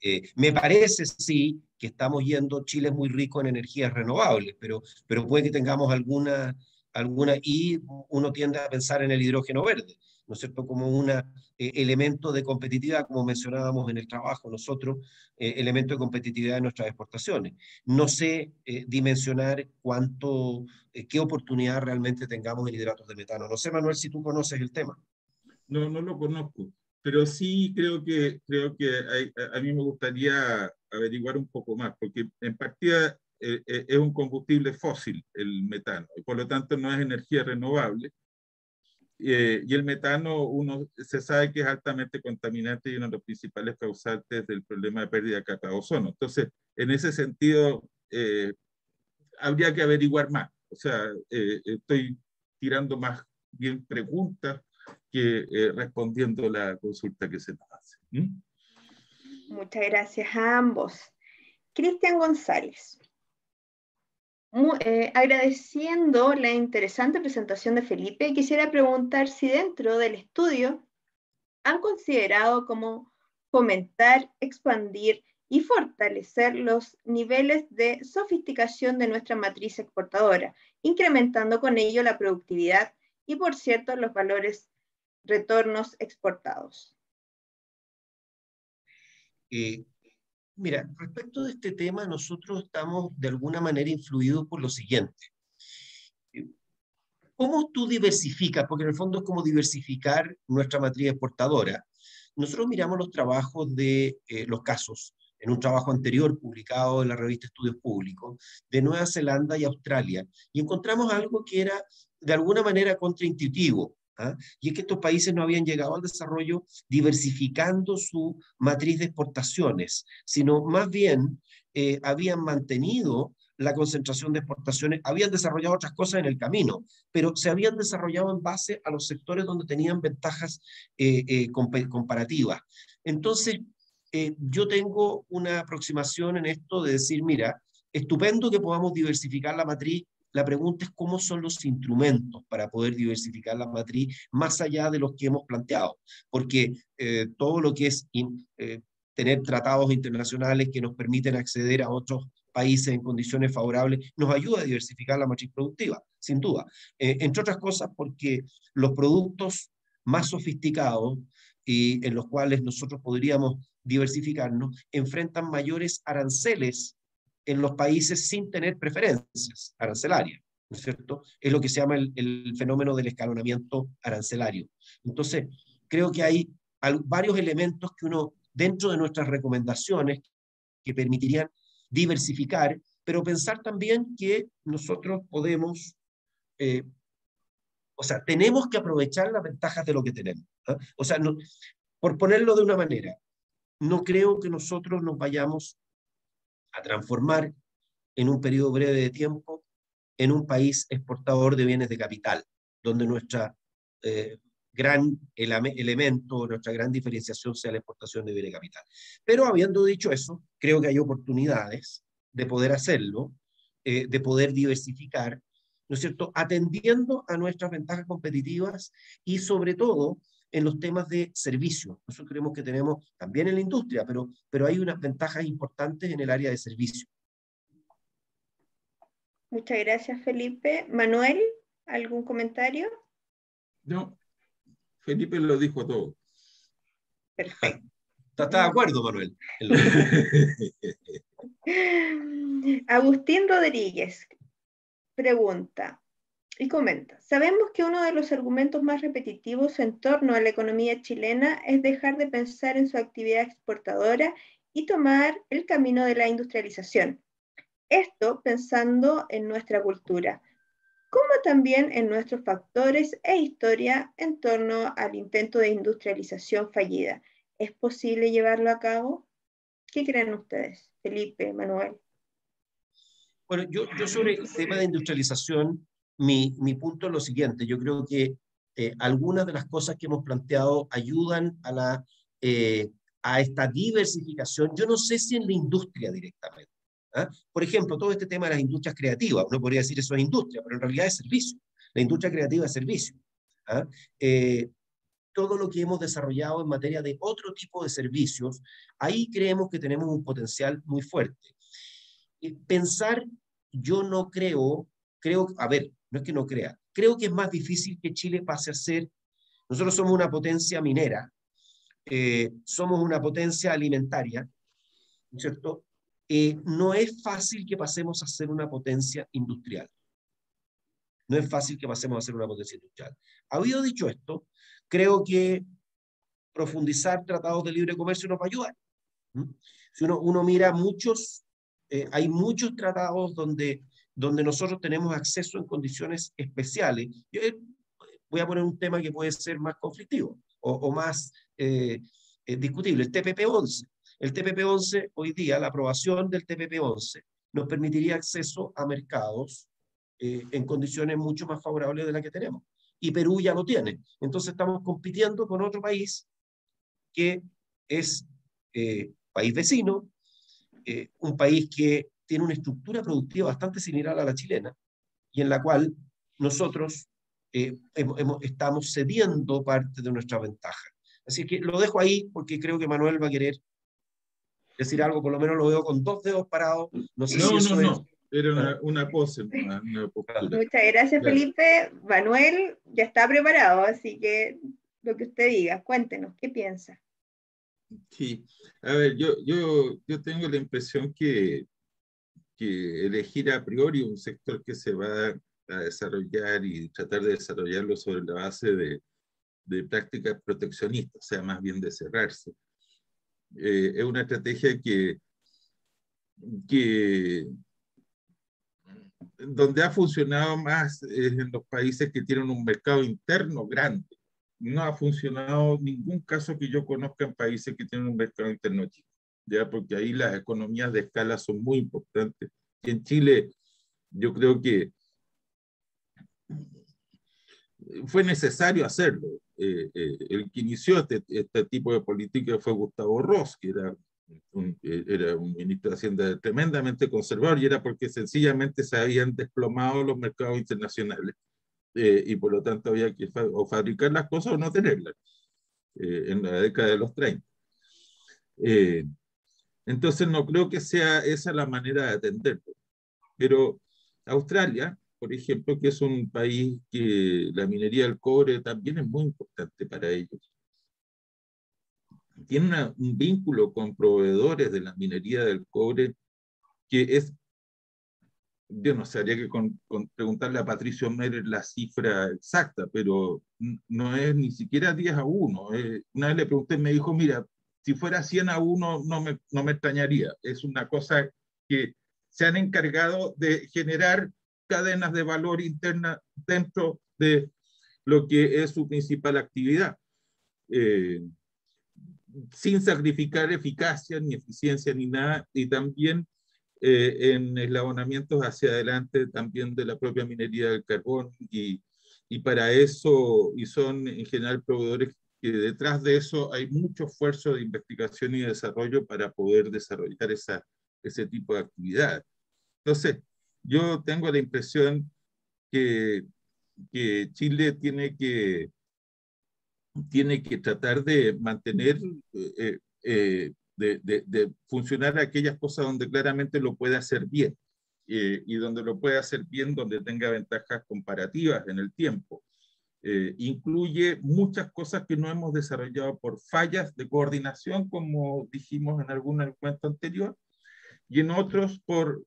Eh, me parece, sí, que estamos yendo, Chile es muy rico en energías renovables, pero, pero puede que tengamos alguna, alguna, y uno tiende a pensar en el hidrógeno verde. ¿No es cierto?, como un eh, elemento de competitividad, como mencionábamos en el trabajo nosotros, eh, elemento de competitividad de nuestras exportaciones. No sé eh, dimensionar cuánto, qué oportunidad realmente tengamos en hidratos de metano. No sé, Manuel, si tú conoces el tema. No, no lo conozco, pero sí creo que, creo que a, mí me gustaría averiguar un poco más, porque en partida es un combustible fósil el metano, y por lo tanto no es energía renovable eh, y el metano, uno se sabe que es altamente contaminante y uno de los principales causantes del problema de pérdida de capa de ozono. Entonces, en ese sentido, eh, habría que averiguar más. O sea, eh, estoy tirando más bien preguntas que respondiendo la consulta que se nos hace. Muchas gracias a ambos. Cristian González. Eh, agradeciendo la interesante presentación de Felipe, quisiera preguntar si dentro del estudio han considerado cómo fomentar, expandir y fortalecer los niveles de sofisticación de nuestra matriz exportadora, incrementando con ello la productividad y, por cierto, los valores retornos exportados. Eh, Mira, respecto de este tema, nosotros estamos de alguna manera influidos por lo siguiente. ¿Cómo tú diversificas? Porque en el fondo es como diversificar nuestra matriz exportadora. Nosotros miramos los trabajos de eh, los casos en un trabajo anterior publicado en la revista Estudios Públicos de Nueva Zelanda y Australia y encontramos algo que era de alguna manera contraintuitivo. ¿Ah? Y es que estos países no habían llegado al desarrollo diversificando su matriz de exportaciones, sino más bien eh, habían mantenido la concentración de exportaciones, habían desarrollado otras cosas en el camino, pero se habían desarrollado en base a los sectores donde tenían ventajas eh, eh, comparativas. Entonces, yo tengo una aproximación en esto de decir, mira, estupendo que podamos diversificar la matriz la pregunta es cómo son los instrumentos para poder diversificar la matriz más allá de los que hemos planteado, porque eh, todo lo que es eh, tener tratados internacionales que nos permiten acceder a otros países en condiciones favorables nos ayuda a diversificar la matriz productiva, sin duda. Eh, entre otras cosas porque los productos más sofisticados y en los cuales nosotros podríamos diversificarnos enfrentan mayores aranceles en los países sin tener preferencias arancelarias, ¿no es cierto? Es lo que se llama el, fenómeno del escalonamiento arancelario. Entonces, creo que hay varios elementos que uno, dentro de nuestras recomendaciones, que permitirían diversificar, pero pensar también que nosotros podemos, eh, o sea, tenemos que aprovechar las ventajas de lo que tenemos. ¿ah? O sea, por ponerlo de una manera, no creo que nosotros nos vayamos a transformar en un periodo breve de tiempo en un país exportador de bienes de capital, donde nuestra eh, gran elemento, nuestra gran diferenciación sea la exportación de bienes de capital. Pero habiendo dicho eso, creo que hay oportunidades de poder hacerlo, eh, de poder diversificar, ¿no es cierto?, atendiendo a nuestras ventajas competitivas y sobre todo en los temas de servicios. Nosotros creemos que tenemos también en la industria, pero, pero hay unas ventajas importantes en el área de servicios. Muchas gracias, Felipe. Manuel, ¿algún comentario? No, Felipe lo dijo todo. Perfecto. ¿Estás de acuerdo, Manuel? Agustín Rodríguez pregunta, y comenta, sabemos que uno de los argumentos más repetitivos en torno a la economía chilena es dejar de pensar en su actividad exportadora y tomar el camino de la industrialización. Esto pensando en nuestra cultura, como también en nuestros factores e historia en torno al intento de industrialización fallida. ¿Es posible llevarlo a cabo? ¿Qué creen ustedes, Felipe, Manuel? Bueno, yo, yo sobre el tema de industrialización mi, mi punto es lo siguiente, yo creo que eh, algunas de las cosas que hemos planteado ayudan a, la, eh, a esta diversificación, yo no sé si en la industria directamente. ¿ah? Por ejemplo, todo este tema de las industrias creativas, uno podría decir eso es industria, pero en realidad es servicio. La industria creativa es servicio. ¿ah? Eh, todo lo que hemos desarrollado en materia de otro tipo de servicios, ahí creemos que tenemos un potencial muy fuerte. pensar, yo no creo, creo, a ver, no es que no crea. Creo que es más difícil que Chile pase a ser, nosotros somos una potencia minera, eh, somos una potencia alimentaria, ¿no es cierto? Eh, no es fácil que pasemos a ser una potencia industrial. No es fácil que pasemos a ser una potencia industrial. Habido dicho esto, creo que profundizar tratados de libre comercio nos va a ayudar. Si uno, uno mira muchos, eh, hay muchos tratados donde donde nosotros tenemos acceso en condiciones especiales. Yo eh, voy a poner un tema que puede ser más conflictivo o, más eh, eh, discutible, el TPP-11. El TPP-11, hoy día, la aprobación del TPP-11 nos permitiría acceso a mercados en condiciones mucho más favorables de las que tenemos. Y Perú ya lo tiene. Entonces estamos compitiendo con otro país que es país vecino, un país que tiene una estructura productiva bastante similar a la chilena y en la cual nosotros eh, estamos cediendo parte de nuestra ventaja. Así que lo dejo ahí porque creo que Manuel va a querer decir algo, por lo menos lo veo con dos dedos parados. No, sé si eso no, Era una, pose. Muchas gracias, Felipe. Manuel ya está preparado, así que lo que usted diga, cuéntenos, ¿qué piensa? Sí, a ver, yo, yo, yo tengo la impresión que, que elegir a priori un sector que se va a desarrollar y tratar de desarrollarlo sobre la base de, de prácticas proteccionistas, o sea, más bien de cerrarse. Eh, es una estrategia que, que donde ha funcionado más es en los países que tienen un mercado interno grande. No ha funcionado ningún caso que yo conozca en países que tienen un mercado interno chico, ya porque ahí las economías de escala son muy importantes. Y en Chile yo creo que fue necesario hacerlo. Eh, eh, el que inició este, este, tipo de política fue Gustavo Ross, que era un, eh, era un ministro de Hacienda tremendamente conservador y era porque sencillamente se habían desplomado los mercados internacionales y por lo tanto había que o fabricar las cosas o no tenerlas en la década de los 30. Entonces no creo que sea esa la manera de atenderlo. Pero Australia por ejemplo, que es un país que la minería del cobre también es muy importante para ellos. Tiene un vínculo con proveedores de la minería del cobre que es, yo no sé, habría que preguntarle a Patricio Merer la cifra exacta, pero no es ni siquiera 10 a 1. Eh, una vez le pregunté, me dijo, mira, si fuera 100 a 1 no me, no me extrañaría. Es una cosa que se han encargado de generar cadenas de valor interna dentro de lo que es su principal actividad, eh, sin sacrificar eficacia ni eficiencia ni nada, y también eh, en eslabonamientos hacia adelante también de la propia minería del carbón, y, y para eso, y son en general proveedores que detrás de eso hay mucho esfuerzo de investigación y desarrollo para poder desarrollar esa, ese tipo de actividad. Entonces, yo tengo la impresión que, que Chile tiene que, tiene que tratar de mantener, eh, eh, de, de, funcionar aquellas cosas donde claramente lo puede hacer bien eh, y donde lo puede hacer bien, donde tenga ventajas comparativas en el tiempo. Incluye muchas cosas que no hemos desarrollado por fallas de coordinación, como dijimos en algún argumento anterior, y en otros por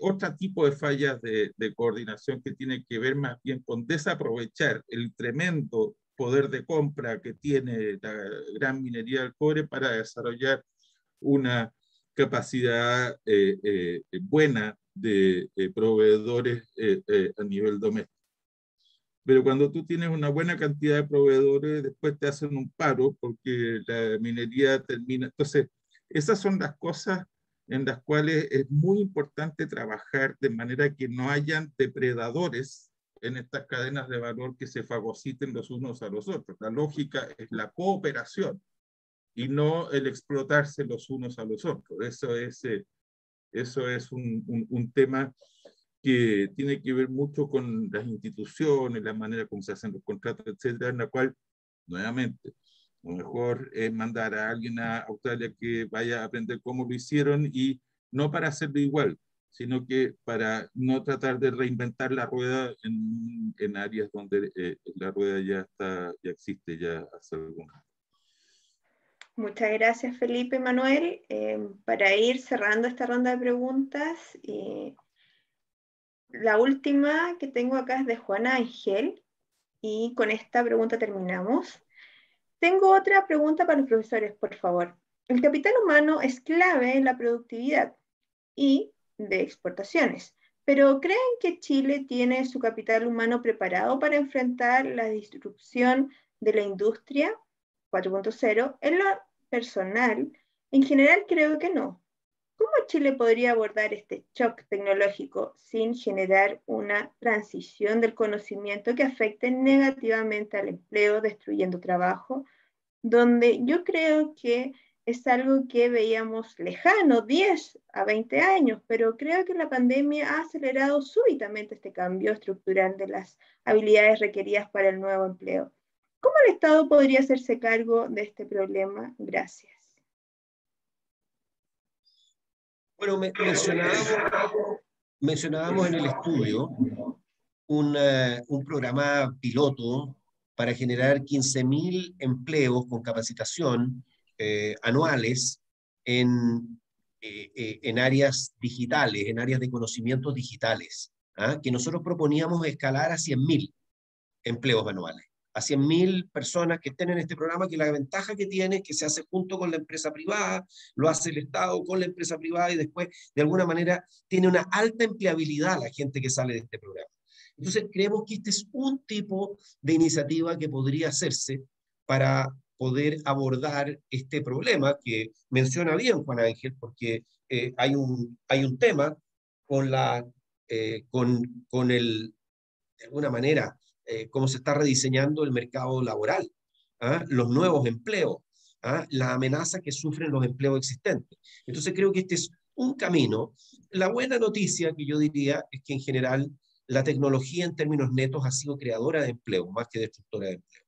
otro tipo de fallas de, coordinación que tiene que ver más bien con desaprovechar el tremendo poder de compra que tiene la gran minería del cobre para desarrollar una capacidad eh, eh, buena de proveedores eh, a nivel doméstico. Pero cuando tú tienes una buena cantidad de proveedores, después te hacen un paro porque la minería termina. Entonces, esas son las cosas en las cuales es muy importante trabajar de manera que no hayan depredadores en estas cadenas de valor que se fagociten los unos a los otros. La lógica es la cooperación y no el explotarse los unos a los otros. Eso es, eh, eso es un, un, tema que tiene que ver mucho con las instituciones, la manera como se hacen los contratos, etcétera, en la cual, nuevamente, lo mejor es mandar a alguien a Australia que vaya a aprender cómo lo hicieron y no para hacerlo igual, sino que para no tratar de reinventar la rueda en, en áreas donde eh, la rueda ya, está, ya existe ya hace algún Muchas gracias Felipe y Manuel. Eh, para ir cerrando esta ronda de preguntas, eh, la última que tengo acá es de Juana Ángel y con esta pregunta terminamos. Tengo otra pregunta para los profesores, por favor. El capital humano es clave en la productividad y de exportaciones, pero ¿creen que Chile tiene su capital humano preparado para enfrentar la disrupción de la industria 4.0? En lo personal, en general creo que no. ¿Cómo Chile podría abordar este shock tecnológico sin generar una transición del conocimiento que afecte negativamente al empleo, destruyendo trabajo? Donde yo creo que es algo que veíamos lejano, 10 a 20 años, pero creo que la pandemia ha acelerado súbitamente este cambio estructural de las habilidades requeridas para el nuevo empleo. ¿Cómo el Estado podría hacerse cargo de este problema? Gracias. Bueno, mencionábamos, en el estudio un, eh, programa piloto para generar 15.000 empleos con capacitación eh, anuales en, eh, en áreas digitales, en áreas de conocimientos digitales, ¿ah? que nosotros proponíamos escalar a 100.000 empleos anuales, a 100.000 personas que estén en este programa, que la ventaja que tiene es que se hace junto con la empresa privada, lo hace el Estado con la empresa privada y después, de alguna manera, tiene una alta empleabilidad la gente que sale de este programa. Entonces, creemos que este es un tipo de iniciativa que podría hacerse para poder abordar este problema que menciona bien Juan Ángel, porque eh, hay, un, hay un tema con, la, eh, con, con el, de alguna manera, eh, cómo se está rediseñando el mercado laboral, ¿ah? los nuevos empleos, ¿ah? la amenaza que sufren los empleos existentes. Entonces creo que este es un camino. La buena noticia que yo diría es que en general la tecnología en términos netos ha sido creadora de empleo más que destructora de empleo.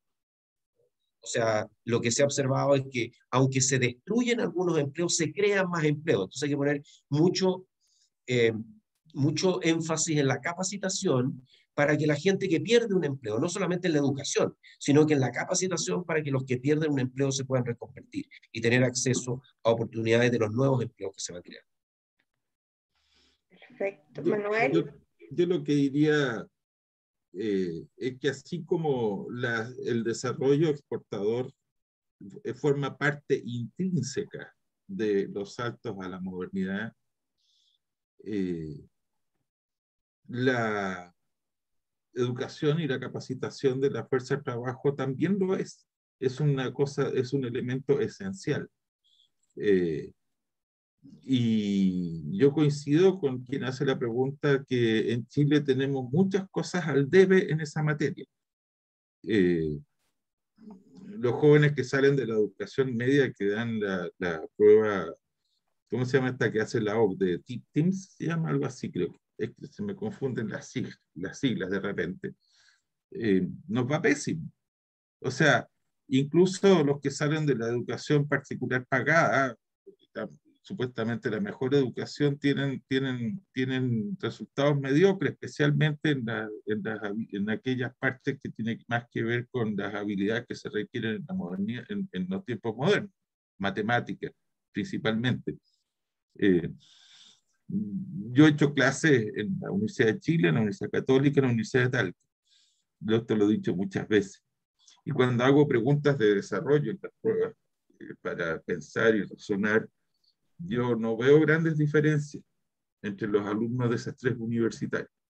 O sea, lo que se ha observado es que aunque se destruyen algunos empleos, se crean más empleos. Entonces hay que poner mucho, eh, mucho énfasis en la capacitación para que la gente que pierde un empleo, no solamente en la educación, sino que en la capacitación para que los que pierden un empleo se puedan reconvertir y tener acceso a oportunidades de los nuevos empleos que se van a crear. Perfecto. Manuel. yo lo que diría eh, es que así como el desarrollo exportador eh, forma parte intrínseca de los saltos a la modernidad, eh, la educación y la capacitación de la fuerza de trabajo también lo es. Es una cosa, es un elemento esencial. Y yo coincido con quien hace la pregunta que en Chile tenemos muchas cosas al debe en esa materia. Eh, los jóvenes que salen de la educación media, que dan la, prueba, ¿cómo se llama esta que hace la OCDE? TIMS, se llama algo así, creo que se me confunden las siglas, las de repente. Eh, nos va pésimo. O sea, incluso los que salen de la educación particular pagada, supuestamente la mejor educación tienen, tienen, tienen resultados mediocres, especialmente en, en, en, aquellas partes que tienen más que ver con las habilidades que se requieren en, la modernidad, en, los tiempos modernos, matemáticas principalmente. Eh, yo he hecho clases en la Universidad de Chile, en la Universidad Católica, en la Universidad de Talca. Yo esto lo he dicho muchas veces. Y cuando hago preguntas de desarrollo en las pruebas, eh, para pensar y razonar, yo no veo grandes diferencias entre los alumnos de esas tres.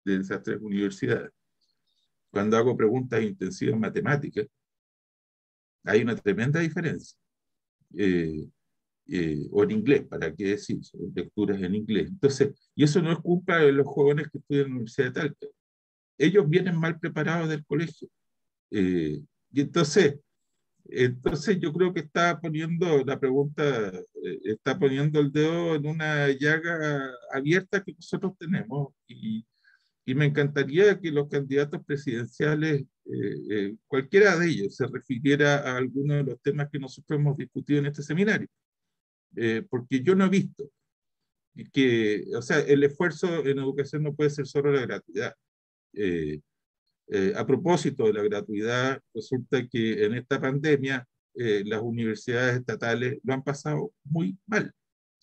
De esas tres universidades. Cuando hago preguntas intensivas en matemáticas, hay una tremenda diferencia. Eh, eh, o en inglés, ¿para qué decir? Lecturas en inglés. Entonces, y eso no es culpa de los jóvenes que estudian en la Universidad de Talca. Ellos vienen mal preparados del colegio. Eh, y entonces, entonces yo creo que está poniendo la pregunta, eh, está poniendo el dedo en una llaga abierta que nosotros tenemos y, y me encantaría que los candidatos presidenciales, eh, eh, cualquiera de ellos, se refiriera a alguno de los temas que nosotros hemos discutido en este seminario, porque yo no he visto que, o sea, el esfuerzo en educación no puede ser solo la gratuidad. Eh, a propósito de la gratuidad, resulta que en esta pandemia eh, las universidades estatales lo han pasado muy mal.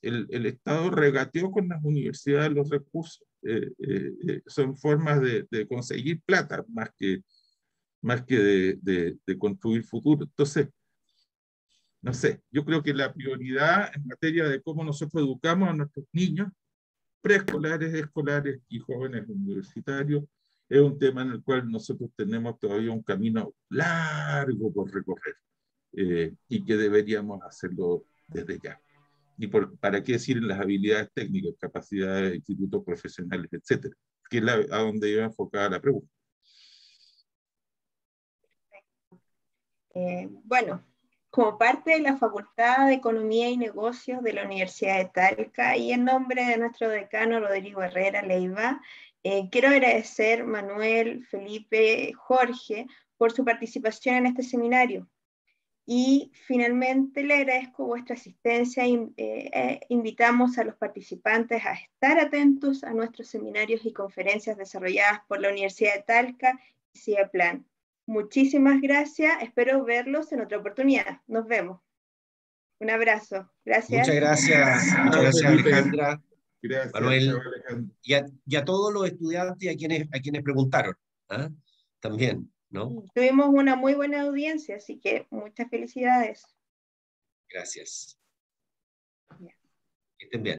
El, el Estado regateó con las universidades los recursos. Eh, son formas de, de, conseguir plata más que, más que de, de, de construir futuro. Entonces, no sé, yo creo que la prioridad en materia de cómo nosotros educamos a nuestros niños, preescolares, escolares y jóvenes universitarios, es un tema en el cual nosotros tenemos todavía un camino largo por recorrer eh, y que deberíamos hacerlo desde ya. Y para qué decir las habilidades técnicas, capacidades de institutos profesionales, etcétera, que es a donde iba enfocada la pregunta. Eh, bueno, como parte de la Facultad de Economía y Negocios de la Universidad de Talca y en nombre de nuestro decano Rodrigo Herrera Leiva, eh, quiero agradecer Manuel, Felipe, Jorge por su participación en este seminario. Y finalmente le agradezco vuestra asistencia e invitamos a los participantes a estar atentos a nuestros seminarios y conferencias desarrolladas por la Universidad de Talca y CIEPLAN. Muchísimas gracias, espero verlos en otra oportunidad. Nos vemos. Un abrazo. Gracias. Muchas gracias, muchas gracias Alejandra. Gracias, Manuel. Y a, y a, todos los estudiantes y a quienes, a quienes preguntaron. ¿ah? También. Tuvimos una muy buena audiencia, así que muchas felicidades. Gracias. Que estén bien.